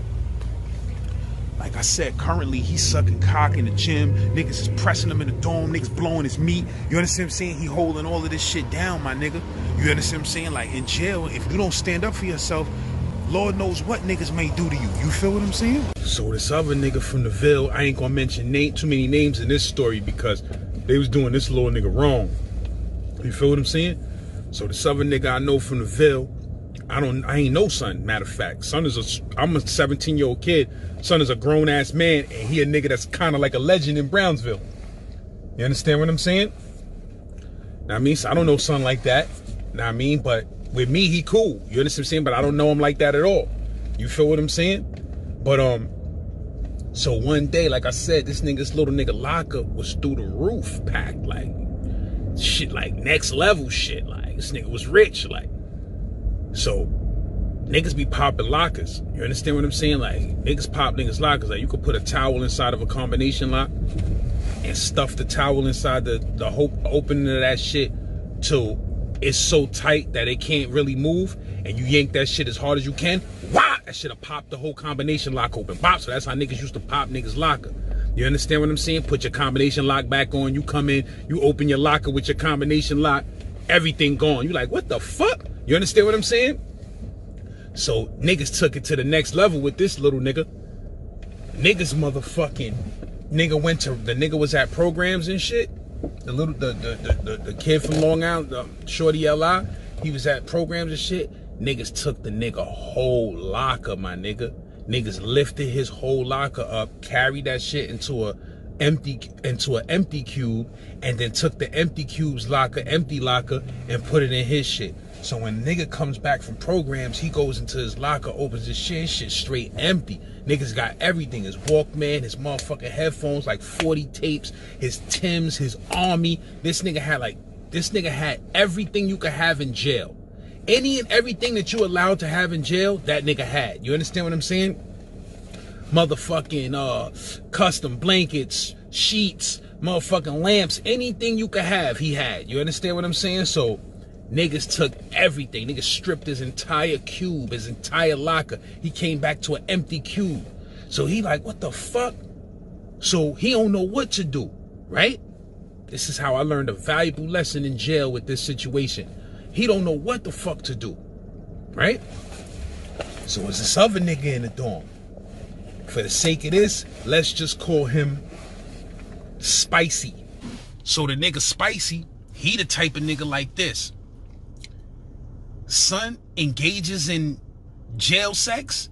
Like I said, currently he's sucking cock in the gym. Niggas is pressing him in the dome. Niggas blowing his meat. You understand what I'm saying? He holding all of this shit down, my nigga. You understand what I'm saying? Like in jail, if you don't stand up for yourself, Lord knows what niggas may do to you. You feel what I'm saying? So this other nigga from the Ville, I ain't gonna mention name too many names in this story because they was doing this little nigga wrong. You feel what I'm saying? So this other nigga I know from the Ville, I don't I ain't no son, matter of fact. Son is a I'm a 17 year old kid. Son is a grown ass man, and he a nigga that's kind of like a legend in Brownsville. You understand what I'm saying? Now I mean, so I don't know son like that. Now I mean, but with me, he cool. You understand what I'm saying? But I don't know him like that at all. You feel what I'm saying? But um, so one day, like I said, this nigga's little nigga locker was through the roof, packed like shit, like next level shit. Like this nigga was rich, like so. Niggas be popping lockers. You understand what I'm saying? Like niggas pop niggas lockers. Like you could put a towel inside of a combination lock and stuff the towel inside the the hope opening of that shit to it's so tight that it can't really move, and you yank that shit as hard as you can, wah, that shit'll pop the whole combination lock open. Pop. So that's how niggas used to pop niggas locker. You understand what I'm saying? Put your combination lock back on. You come in, you open your locker with your combination lock, everything gone. You like, what the fuck? You understand what I'm saying? So niggas took it to the next level with this little nigga. Niggas motherfucking nigga went to the nigga was at programs and shit the little the the, the, the, kid from Long Island, the Shorty Li, he was at programs and shit. Niggas took the nigga whole locker, my nigga. Niggas lifted his whole locker up, carried that shit into a empty into an empty cube, and then took the empty cube's locker, empty locker, and put it in his shit. So when nigga comes back from programs, he goes into his locker, opens his shit, shit straight empty. Niggas got everything. His Walkman, his motherfucking headphones, like 40 tapes, his Tims, his army. This nigga had like, this nigga had everything you could have in jail. Any and everything that you allowed to have in jail, that nigga had. You understand what I'm saying? Motherfucking uh custom blankets, sheets, motherfucking lamps, anything you could have, he had. You understand what I'm saying? So Niggas took everything. Niggas stripped his entire cube, his entire locker. He came back to an empty cube. So he like, what the fuck? So he don't know what to do, right? This is how I learned a valuable lesson in jail with this situation. He don't know what the fuck to do, right? So it's this other nigga in the dorm. For the sake of this, let's just call him Spicy. So the nigga Spicy, he the type of nigga like this son engages in jail sex,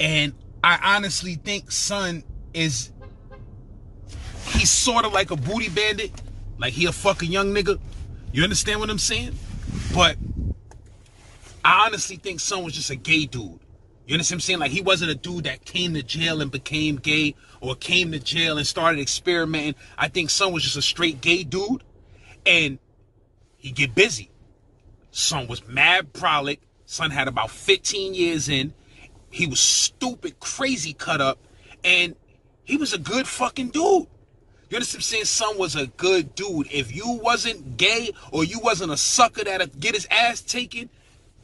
and I honestly think son is he's sort of like a booty bandit, like he a fucking young nigga. You understand what I'm saying? But I honestly think son was just a gay dude. You understand what I'm saying? Like he wasn't a dude that came to jail and became gay or came to jail and started experimenting. I think son was just a straight gay dude and he get busy. Son was mad prolific. Son had about 15 years in. He was stupid, crazy cut up, and he was a good fucking dude. You understand I'm saying? Son was a good dude. If you wasn't gay or you wasn't a sucker that'd get his ass taken,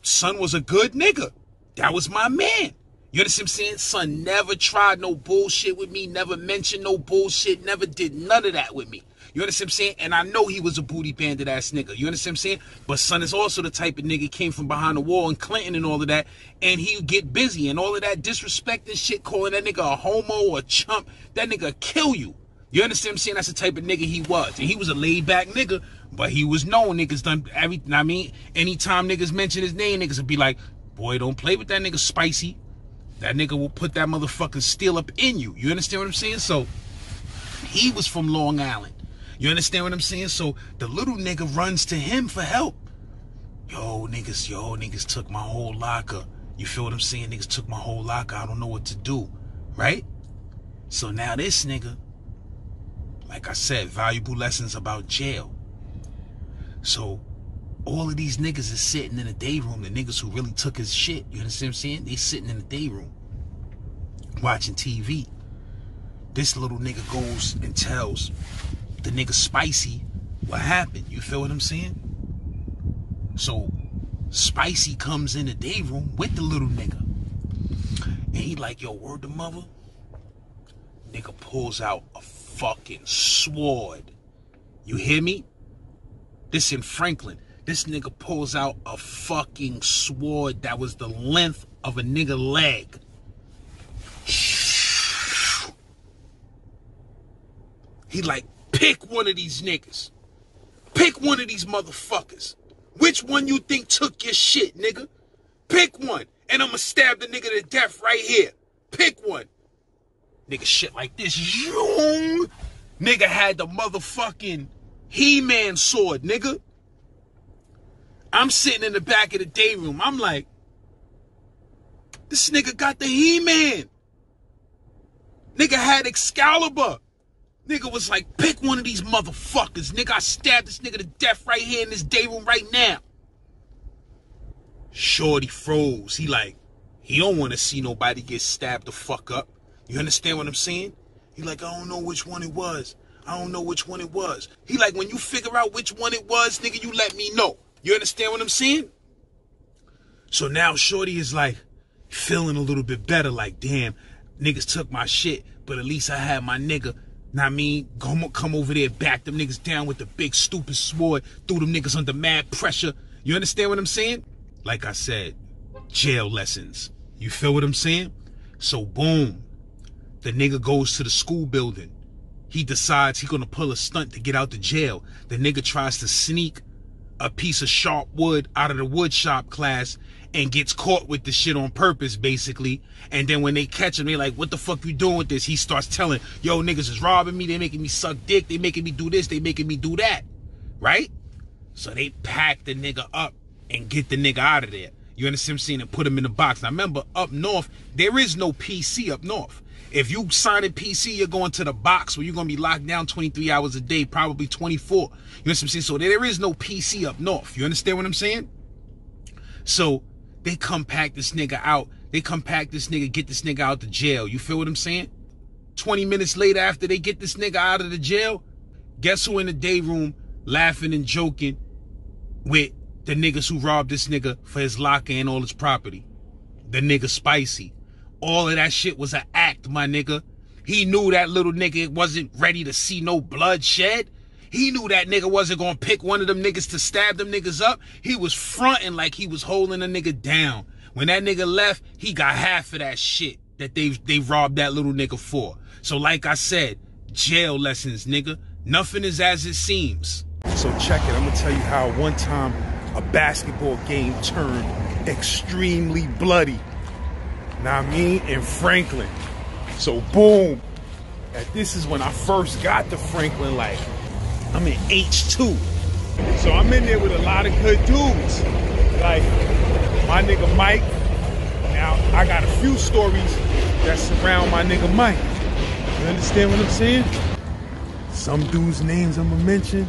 son was a good nigga. That was my man. You understand what I'm saying? Son never tried no bullshit with me, never mentioned no bullshit, never did none of that with me. You understand what I'm saying? And I know he was a booty bandit ass nigga. You understand what I'm saying? But son is also the type of nigga came from behind the wall and Clinton and all of that. And he get busy and all of that disrespecting shit, calling that nigga a homo or a chump. That nigga kill you. You understand what I'm saying? That's the type of nigga he was. And he was a laid back nigga, but he was known. Niggas done everything. I mean, anytime niggas mention his name, niggas would be like, boy, don't play with that nigga spicy. That nigga will put that motherfucking steel up in you. You understand what I'm saying? So he was from Long Island. You understand what I'm saying? So the little nigga runs to him for help. Yo, niggas, yo, niggas took my whole locker. You feel what I'm saying? Niggas took my whole locker. I don't know what to do. Right? So now this nigga, like I said, valuable lessons about jail. So all of these niggas is sitting in the day room. The niggas who really took his shit. You understand what I'm saying? They sitting in the day room watching TV. This little nigga goes and tells the nigga Spicy what happened. You feel what I'm saying? So Spicy comes in the day room with the little nigga. And he like, yo, word to mother. Nigga pulls out a fucking sword. You hear me? This in Franklin. This nigga pulls out a fucking sword that was the length of a nigga leg. He like, pick one of these niggas. Pick one of these motherfuckers. Which one you think took your shit, nigga? Pick one. And I'ma stab the nigga to death right here. Pick one. Nigga shit like this. Nigga had the motherfucking He-Man sword, nigga. I'm sitting in the back of the day room. I'm like, this nigga got the He-Man. Nigga had Excalibur. Nigga was like, pick one of these motherfuckers. Nigga, I stabbed this nigga to death right here in this day room right now. Shorty froze. He like, he don't want to see nobody get stabbed the fuck up. You understand what I'm saying? He like, I don't know which one it was. I don't know which one it was. He like, when you figure out which one it was, nigga, you let me know. You understand what I'm saying? So now Shorty is like feeling a little bit better, like, damn, niggas took my shit, but at least I had my nigga. Now I mean, come, come over there, back them niggas down with the big stupid sword, threw them niggas under mad pressure. You understand what I'm saying? Like I said, jail lessons. You feel what I'm saying? So boom, the nigga goes to the school building. He decides he gonna pull a stunt to get out the jail. The nigga tries to sneak a piece of sharp wood out of the wood shop class and gets caught with the shit on purpose, basically. And then when they catch him, they like, what the fuck you doing with this? He starts telling, yo, niggas is robbing me. They making me suck dick. They making me do this. They making me do that. Right? So they pack the nigga up and get the nigga out of there. You understand what I'm saying? And put him in the box. Now remember, up north, there is no PC up north. If you sign a PC, you're going to the box where you're going to be locked down 23 hours a day, probably 24. You know what I'm saying? So there is no PC up north. You understand what I'm saying? So they come pack this nigga out. They come pack this nigga, get this nigga out the jail. You feel what I'm saying? 20 minutes later, after they get this nigga out of the jail, guess who in the day room laughing and joking with the niggas who robbed this nigga for his locker and all his property? The nigga Spicy. All of that shit was an act, my nigga. He knew that little nigga wasn't ready to see no bloodshed. He knew that nigga wasn't gonna pick one of them niggas to stab them niggas up. He was fronting like he was holding a nigga down. When that nigga left, he got half of that shit that they they robbed that little nigga for. So like I said, jail lessons, nigga. Nothing is as it seems. So check it. I'm gonna tell you how one time a basketball game turned extremely bloody. Now me in Franklin. So boom. And this is when I first got to Franklin, like I'm in H2. So I'm in there with a lot of good dudes. Like my nigga Mike. Now I got a few stories that surround my nigga Mike. You understand what I'm saying? Some dudes' names I'm gonna mention,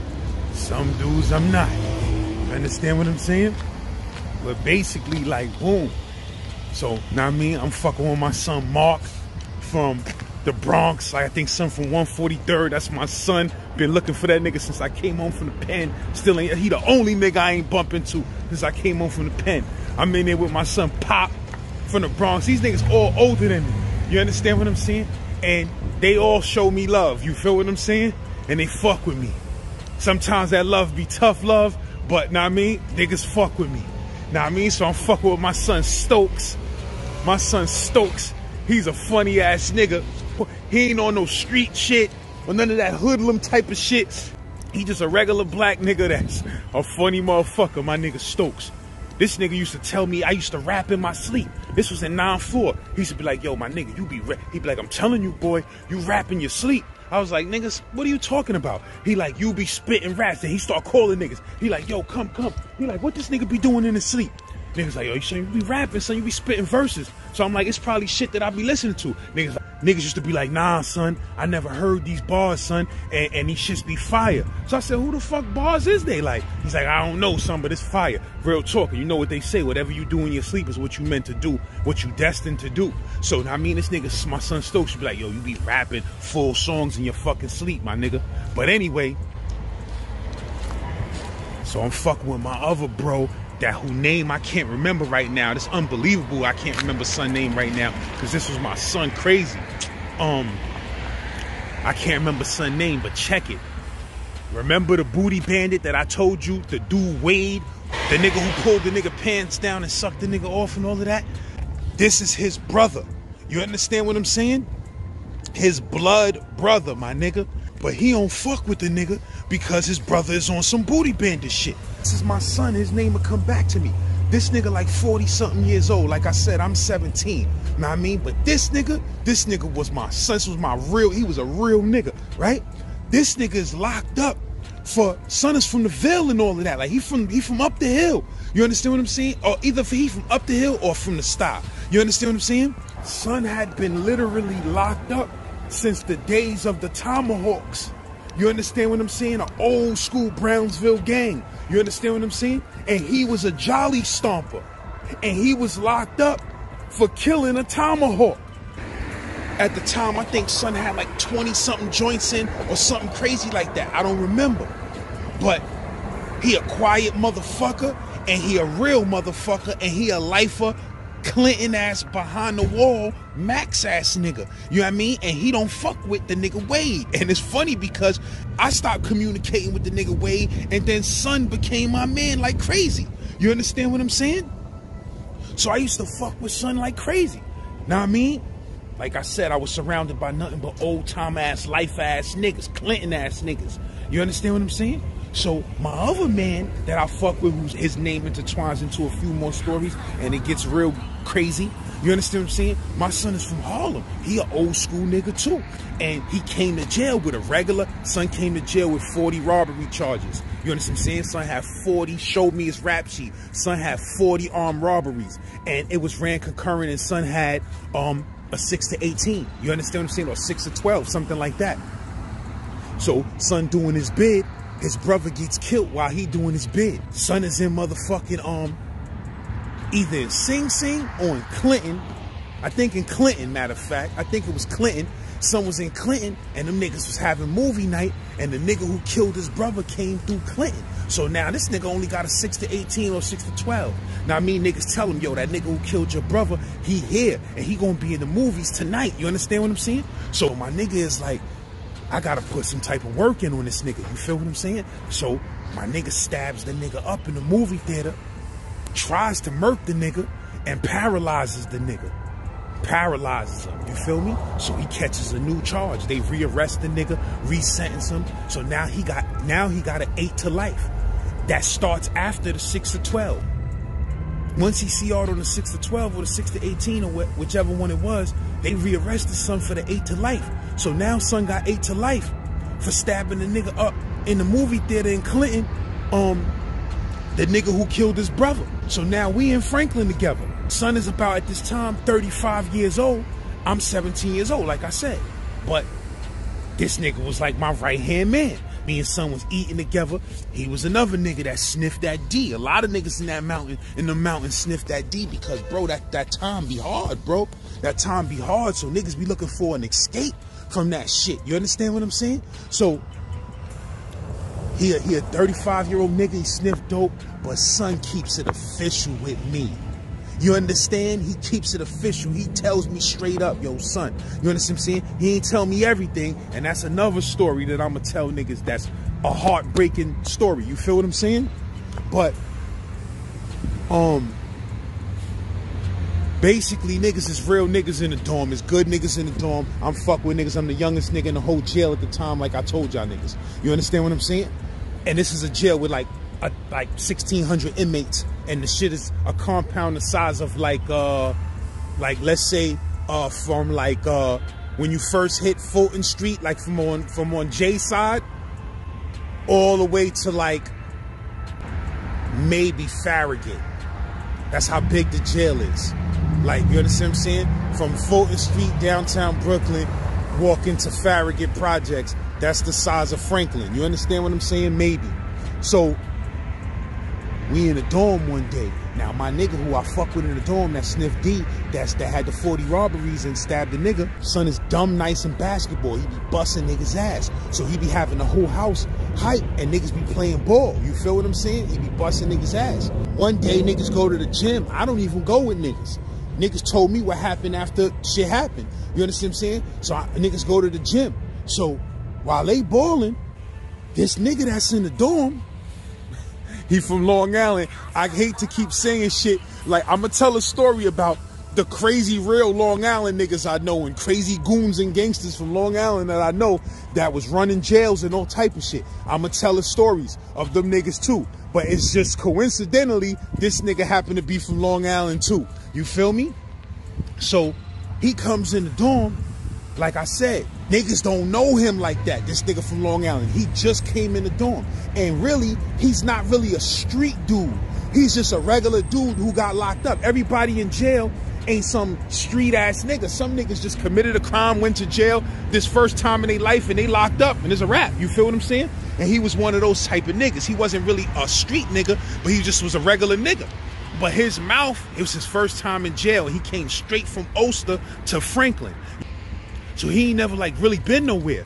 some dudes I'm not. You understand what I'm saying? But basically, like, boom. So now I mean, I'm fucking with my son Mark from the Bronx. Like I think son from 143rd. That's my son. Been looking for that nigga since I came home from the pen. Still ain't he the only nigga I ain't bump into since I came home from the pen. I'm in there with my son Pop from the Bronx. These niggas all older than me. You understand what I'm saying? And they all show me love. You feel what I'm saying? And they fuck with me. Sometimes that love be tough love, but now I mean, niggas fuck with me. Now I mean, so I'm fucking with my son Stokes. My son Stokes, he's a funny ass nigga. He ain't on no street shit or none of that hoodlum type of shit. He just a regular black nigga that's a funny motherfucker, my nigga Stokes. This nigga used to tell me I used to rap in my sleep. This was in 9-4. He used to be like, yo, my nigga, you be He'd be like, I'm telling you, boy, you rap in your sleep. I was like, niggas, what are you talking about? He like, you be spitting raps. And he start calling niggas. He like, yo, come, come. He like, what this nigga be doing in his sleep? Niggas like, yo, you shouldn't be rapping, son. You be spitting verses. So I'm like, it's probably shit that I be listening to. Niggas, niggas used to be like, nah, son, I never heard these bars, son, and, and these shits be fire. So I said, who the fuck bars is they like? He's like, I don't know, son, but it's fire. Real talk. And you know what they say? Whatever you do in your sleep is what you meant to do, what you destined to do. So I mean, this nigga, my son Stokes, should be like, yo, you be rapping full songs in your fucking sleep, my nigga. But anyway, so I'm fucking with my other bro that who name I can't remember right now. It's unbelievable. I can't remember son name right now because this was my son crazy. Um, I can't remember son name, but check it. Remember the booty bandit that I told you, the dude Wade, the nigga who pulled the nigga pants down and sucked the nigga off and all of that? This is his brother. You understand what I'm saying? His blood brother, my nigga. But he don't fuck with the nigga because his brother is on some booty bandit shit. This is my son. His name will come back to me. This nigga like 40 something years old. Like I said, I'm 17. Know what I mean? But this nigga, this nigga was my son. This was my real, he was a real nigga, right? This nigga is locked up for son is from the Ville and all of that. Like he from he from up the hill. You understand what I'm saying? Or either he from up the hill or from the stop. You understand what I'm saying? Son had been literally locked up since the days of the Tomahawks. You understand what I'm saying? An old school Brownsville gang. You understand what I'm saying? And he was a jolly stomper. And he was locked up for killing a tomahawk. At the time, I think son had like 20 something joints in or something crazy like that. I don't remember. But he a quiet motherfucker and he a real motherfucker and he a lifer Clinton ass behind the wall, Max ass nigga. You know what I mean? And he don't fuck with the nigga Wade. And it's funny because I stopped communicating with the nigga Wade, and then Son became my man like crazy. You understand what I'm saying? So I used to fuck with Son like crazy. Know what I mean? Like I said, I was surrounded by nothing but old time ass, life ass niggas, Clinton ass niggas. You understand what I'm saying? So my other man that I fuck with, whose his name intertwines into a few more stories, and it gets real crazy. You understand what I'm saying? My son is from Harlem. He an old school nigga too. And he came to jail with a regular. Son came to jail with 40 robbery charges. You understand what I'm saying? Son had 40, showed me his rap sheet. Son had 40 armed robberies. And it was ran concurrent and son had um a 6 to 18. You understand what I'm saying? Or 6 to 12, something like that. So son doing his bid his brother gets killed while he doing his bid. Son is in motherfucking um either in Sing Sing or in Clinton. I think in Clinton, matter of fact. I think it was Clinton. Son was in Clinton and them niggas was having movie night and the nigga who killed his brother came through Clinton. So now this nigga only got a 6 to 18 or 6 to 12. Now mean niggas tell him, yo, that nigga who killed your brother, he here and he gonna be in the movies tonight. You understand what I'm saying? So my nigga is like, I gotta put some type of work in on this nigga. You feel what I'm saying? So my nigga stabs the nigga up in the movie theater, tries to murk the nigga, and paralyzes the nigga. Paralyzes him. You feel me? So he catches a new charge. They rearrest the nigga, resentence him. So now he got now he got an eight to life. That starts after the six to twelve. Once he see out on the 6 to 12 or the 6 to 18 or whichever one it was, they rearrested son for the 8 to life. So now son got 8 to life for stabbing the nigga up in the movie theater in Clinton, um, the nigga who killed his brother. So now we in Franklin together. Son is about at this time 35 years old. I'm 17 years old, like I said. But this nigga was like my right hand man. Me and son was eating together. He was another nigga that sniffed that D. A lot of niggas in that mountain, in the mountain, sniffed that D because, bro, that, that time be hard, bro. That time be hard, so niggas be looking for an escape from that shit. You understand what I'm saying? So, he a, he a 35 year old nigga, he sniffed dope, but son keeps it official with me. You understand? He keeps it official. He tells me straight up, yo, son. You understand what I'm saying? He ain't tell me everything, and that's another story that I'ma tell niggas that's a heartbreaking story. You feel what I'm saying? But um basically niggas is real niggas in the dorm. It's good niggas in the dorm. I'm fuck with niggas. I'm the youngest nigga in the whole jail at the time, like I told y'all niggas. You understand what I'm saying? And this is a jail with like a, like 1,600 inmates, and the shit is a compound the size of like, uh, like let's say, uh, from like uh, when you first hit Fulton Street, like from on from on Jay side, all the way to like maybe Farragut. That's how big the jail is. Like, you understand what I'm saying? From Fulton Street, downtown Brooklyn, walk into Farragut Projects. That's the size of Franklin. You understand what I'm saying? Maybe. So, we in the dorm one day. Now, my nigga who I fuck with in the dorm, that sniffed D, that's that had the 40 robberies and stabbed the nigga, son is dumb nice in basketball. He be busting niggas' ass. So he be having the whole house hype and niggas be playing ball. You feel what I'm saying? He be busting niggas' ass. One day niggas go to the gym. I don't even go with niggas. Niggas told me what happened after shit happened. You understand what I'm saying? So I, niggas go to the gym. So while they balling, this nigga that's in the dorm, he from Long Island. I hate to keep saying shit. Like I'ma tell a story about the crazy real Long Island niggas I know and crazy goons and gangsters from Long Island that I know that was running jails and all type of shit. I'ma tell the stories of them niggas too. But it's just coincidentally, this nigga happened to be from Long Island too. You feel me? So he comes in the dorm, like I said, niggas don't know him like that. This nigga from Long Island, he just came in the dorm. And really, he's not really a street dude. He's just a regular dude who got locked up. Everybody in jail ain't some street ass nigga. Some niggas just committed a crime, went to jail this first time in their life, and they locked up, and it's a wrap. You feel what I'm saying? And he was one of those type of niggas. He wasn't really a street nigga, but he just was a regular nigga. But his mouth, it was his first time in jail. He came straight from Ulster to Franklin. So he ain't never like really been nowhere.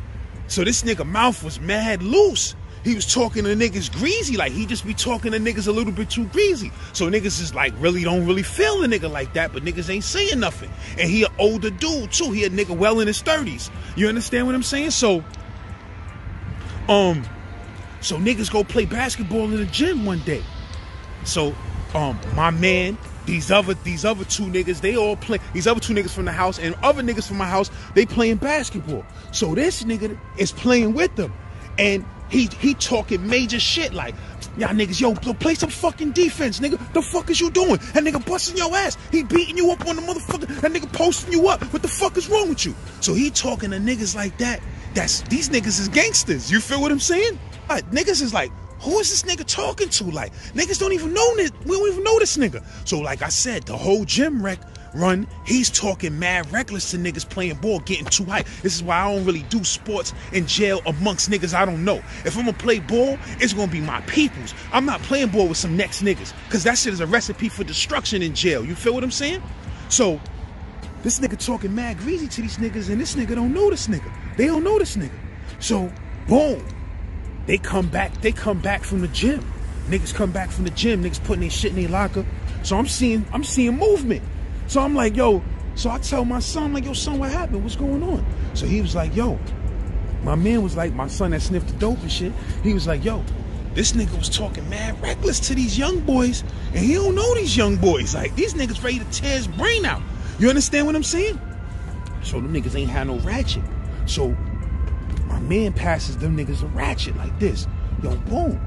So this nigga mouth was mad loose. He was talking to niggas greasy, like he just be talking to niggas a little bit too greasy. So niggas is like really don't really feel a nigga like that, but niggas ain't saying nothing. And he an older dude too. He a nigga well in his 30s. You understand what I'm saying? So, um, so niggas go play basketball in the gym one day. So, um, my man, these other these other two niggas, they all play. These other two niggas from the house and other niggas from my house, they playing basketball. So this nigga is playing with them, and he he talking major shit like, y'all niggas, yo, play some fucking defense, nigga. The fuck is you doing? That nigga busting your ass. He beating you up on the motherfucker. That nigga posting you up. What the fuck is wrong with you? So he talking to niggas like that. That's these niggas is gangsters. You feel what I'm saying? Like, niggas is like, who is this nigga talking to? Like, niggas don't even know this. We don't even know this nigga. So, like I said, the whole gym wreck run, he's talking mad reckless to niggas playing ball, getting too hype. This is why I don't really do sports in jail amongst niggas I don't know. If I'm gonna play ball, it's gonna be my peoples. I'm not playing ball with some next niggas, cause that shit is a recipe for destruction in jail. You feel what I'm saying? So, this nigga talking mad greasy to these niggas, and this nigga don't know this nigga. They don't know this nigga. So, boom. They come back, they come back from the gym. Niggas come back from the gym, niggas putting their shit in their locker. So I'm seeing, I'm seeing movement. So I'm like, yo, so I tell my son, like, yo, son, what happened? What's going on? So he was like, yo, my man was like, my son that sniffed the dope and shit. He was like, yo, this nigga was talking mad reckless to these young boys, and he don't know these young boys. Like, these niggas ready to tear his brain out. You understand what I'm saying? So them niggas ain't had no ratchet. So my man passes them niggas a ratchet like this. Yo, boom.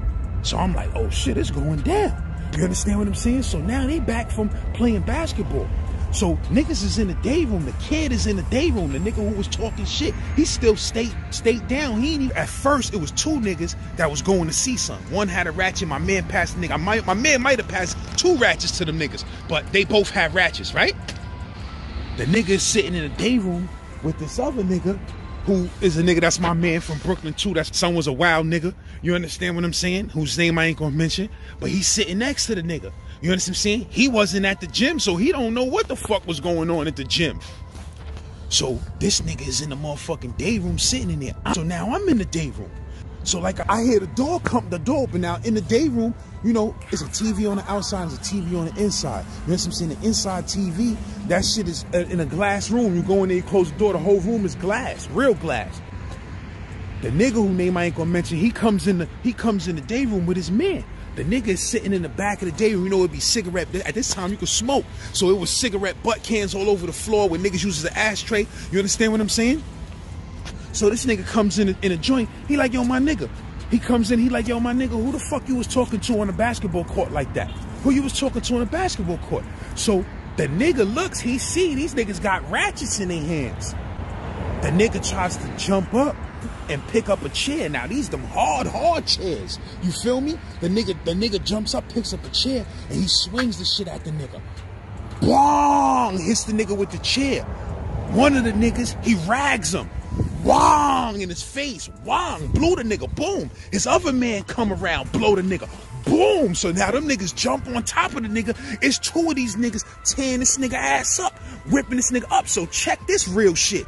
So I'm like, oh shit, it's going down. You understand what I'm saying? So now they back from playing basketball. So niggas is in the day room. The kid is in the day room. The nigga who was talking shit, he still stayed stayed down. He ain't even, at first it was two niggas that was going to see something. One had a ratchet. My man passed the nigga. My, my man might have passed two ratchets to them niggas, but they both had ratchets, right? The nigga is sitting in the day room with this other nigga who is a nigga that's my man from Brooklyn too. That's son was a wild nigga. You understand what I'm saying? Whose name I ain't gonna mention. But he's sitting next to the nigga. You understand what I'm saying? He wasn't at the gym, so he don't know what the fuck was going on at the gym. So this nigga is in the motherfucking day room sitting in there. So now I'm in the day room. So like I hear the door come, the door open now in the day room. You know, it's a TV on the outside, it's a TV on the inside. You know what I'm saying? The inside TV, that shit is uh, in a glass room. You go in there, you close the door, the whole room is glass, real glass. The nigga who name I ain't gonna mention, he comes in the he comes in the day room with his man. The nigga is sitting in the back of the day room. You know, it'd be cigarette. At this time, you could smoke. So it was cigarette butt cans all over the floor where niggas uses an ashtray. You understand what I'm saying? So this nigga comes in in a joint. He like, yo, my nigga. He comes in. He like, yo, my nigga. Who the fuck you was talking to on a basketball court like that? Who you was talking to on a basketball court? So the nigga looks. He see these niggas got ratchets in their hands. The nigga tries to jump up and pick up a chair. Now these them hard, hard chairs. You feel me? The nigga, the nigga jumps up, picks up a chair, and he swings the shit at the nigga. Bong! Hits the nigga with the chair. One of the niggas, he rags him. Wong in his face. Wong blew the nigga. Boom. His other man come around, blow the nigga. Boom. So now them niggas jump on top of the nigga. It's two of these niggas tearing this nigga ass up, whipping this nigga up. So check this real shit.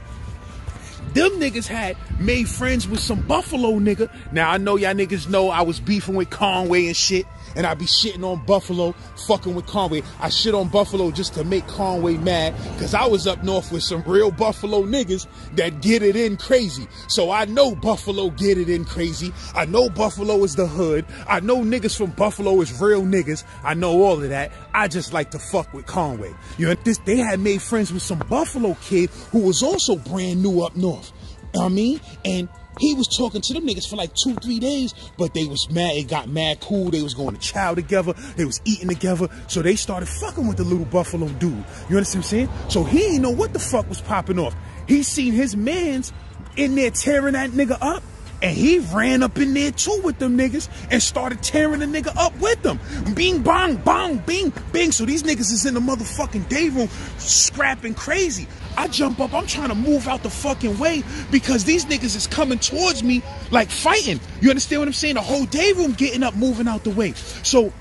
Them niggas had made friends with some Buffalo nigga. Now I know y'all niggas know I was beefing with Conway and shit, and I be shitting on Buffalo, fucking with Conway. I shit on Buffalo just to make Conway mad, cause I was up north with some real Buffalo niggas that get it in crazy. So I know Buffalo get it in crazy. I know Buffalo is the hood. I know niggas from Buffalo is real niggas. I know all of that. I just like to fuck with Conway. You know, this they had made friends with some Buffalo kid who was also brand new up north. I mean, and he was talking to them niggas for like two, three days, but they was mad. It got mad cool. They was going to chow together. They was eating together. So they started fucking with the little Buffalo dude. You understand what I'm saying? So he didn't know what the fuck was popping off. He seen his mans in there tearing that nigga up. And he ran up in there too with them niggas and started tearing the nigga up with them. Bing, bong, bong, bing, bing. So these niggas is in the motherfucking day room scrapping crazy. I jump up, I'm trying to move out the fucking way because these niggas is coming towards me like fighting. You understand what I'm saying? The whole day room getting up, moving out the way. So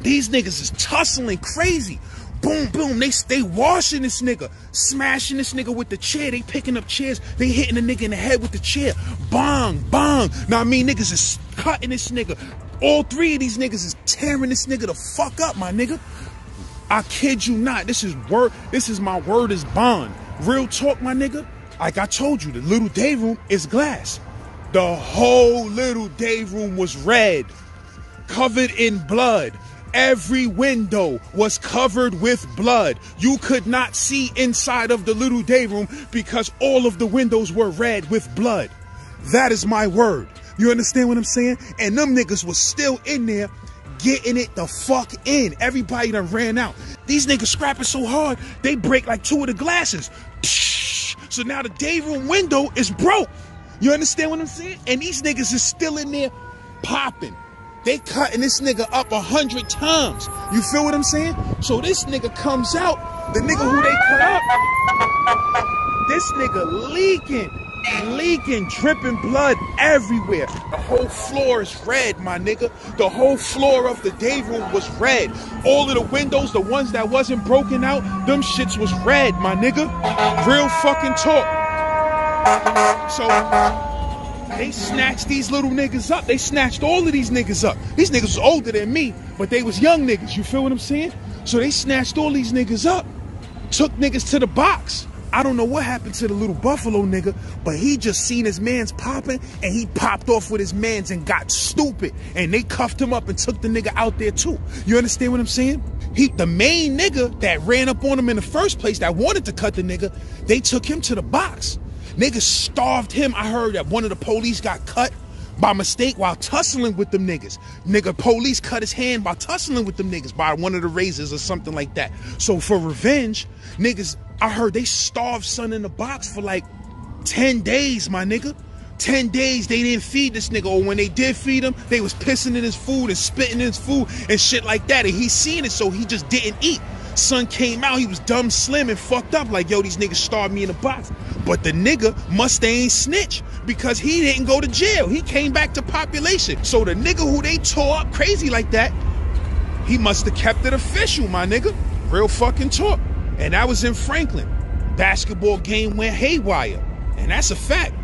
these niggas is tussling crazy. Boom, boom. They stay washing this nigga, smashing this nigga with the chair. They picking up chairs. They hitting the nigga in the head with the chair. Bong, bong. Now I mean niggas is cutting this nigga. All three of these niggas is tearing this nigga the fuck up, my nigga. I kid you not. This is word. This is my word is bond. Real talk, my nigga. Like I told you, the little day room is glass. The whole little day room was red, covered in blood. Every window was covered with blood. You could not see inside of the little day room because all of the windows were red with blood. That is my word. You understand what I'm saying? And them niggas was still in there getting it the fuck in. Everybody done ran out. These niggas scrapping so hard, they break like two of the glasses. So now the day room window is broke. You understand what I'm saying? And these niggas is still in there popping. They cutting this nigga up a hundred times. You feel what I'm saying? So this nigga comes out, the nigga who they cut up, this nigga leaking, leaking, dripping blood everywhere. The whole floor is red, my nigga. The whole floor of the day room was red. All of the windows, the ones that wasn't broken out, them shits was red, my nigga. Real fucking talk. So they snatched these little niggas up. They snatched all of these niggas up. These niggas was older than me, but they was young niggas. You feel what I'm saying? So they snatched all these niggas up, took niggas to the box. I don't know what happened to the little Buffalo nigga, but he just seen his mans popping and he popped off with his mans and got stupid. And they cuffed him up and took the nigga out there too. You understand what I'm saying? He, the main nigga that ran up on him in the first place that wanted to cut the nigga, they took him to the box. Niggas starved him. I heard that one of the police got cut by mistake while tussling with them niggas. Nigga, police cut his hand by tussling with them niggas by one of the razors or something like that. So for revenge, niggas, I heard they starved son in the box for like 10 days, my nigga. 10 days they didn't feed this nigga, or when they did feed him, they was pissing in his food and spitting in his food and shit like that. And he seen it, so he just didn't eat. Son came out, he was dumb slim and fucked up, like, yo, these niggas starved me in a box. But the nigga must ain't snitch because he didn't go to jail. He came back to population. So the nigga who they tore up crazy like that, he must have kept it official, my nigga. Real fucking talk. And that was in Franklin. Basketball game went haywire. And that's a fact.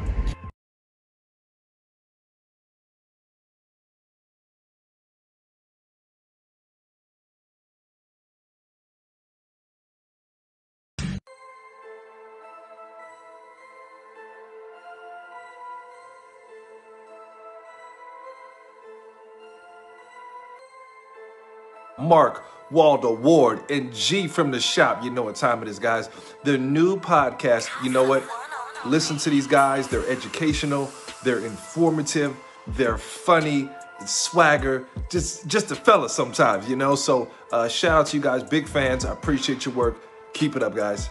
Mark Waldo Ward and G from the shop. You know what time it is, guys. The new podcast. You know what? Listen to these guys. They're educational. They're informative. They're funny. Swagger. Just just a fella sometimes, you know. So uh, shout out to you guys. Big fans. I appreciate your work. Keep it up, guys.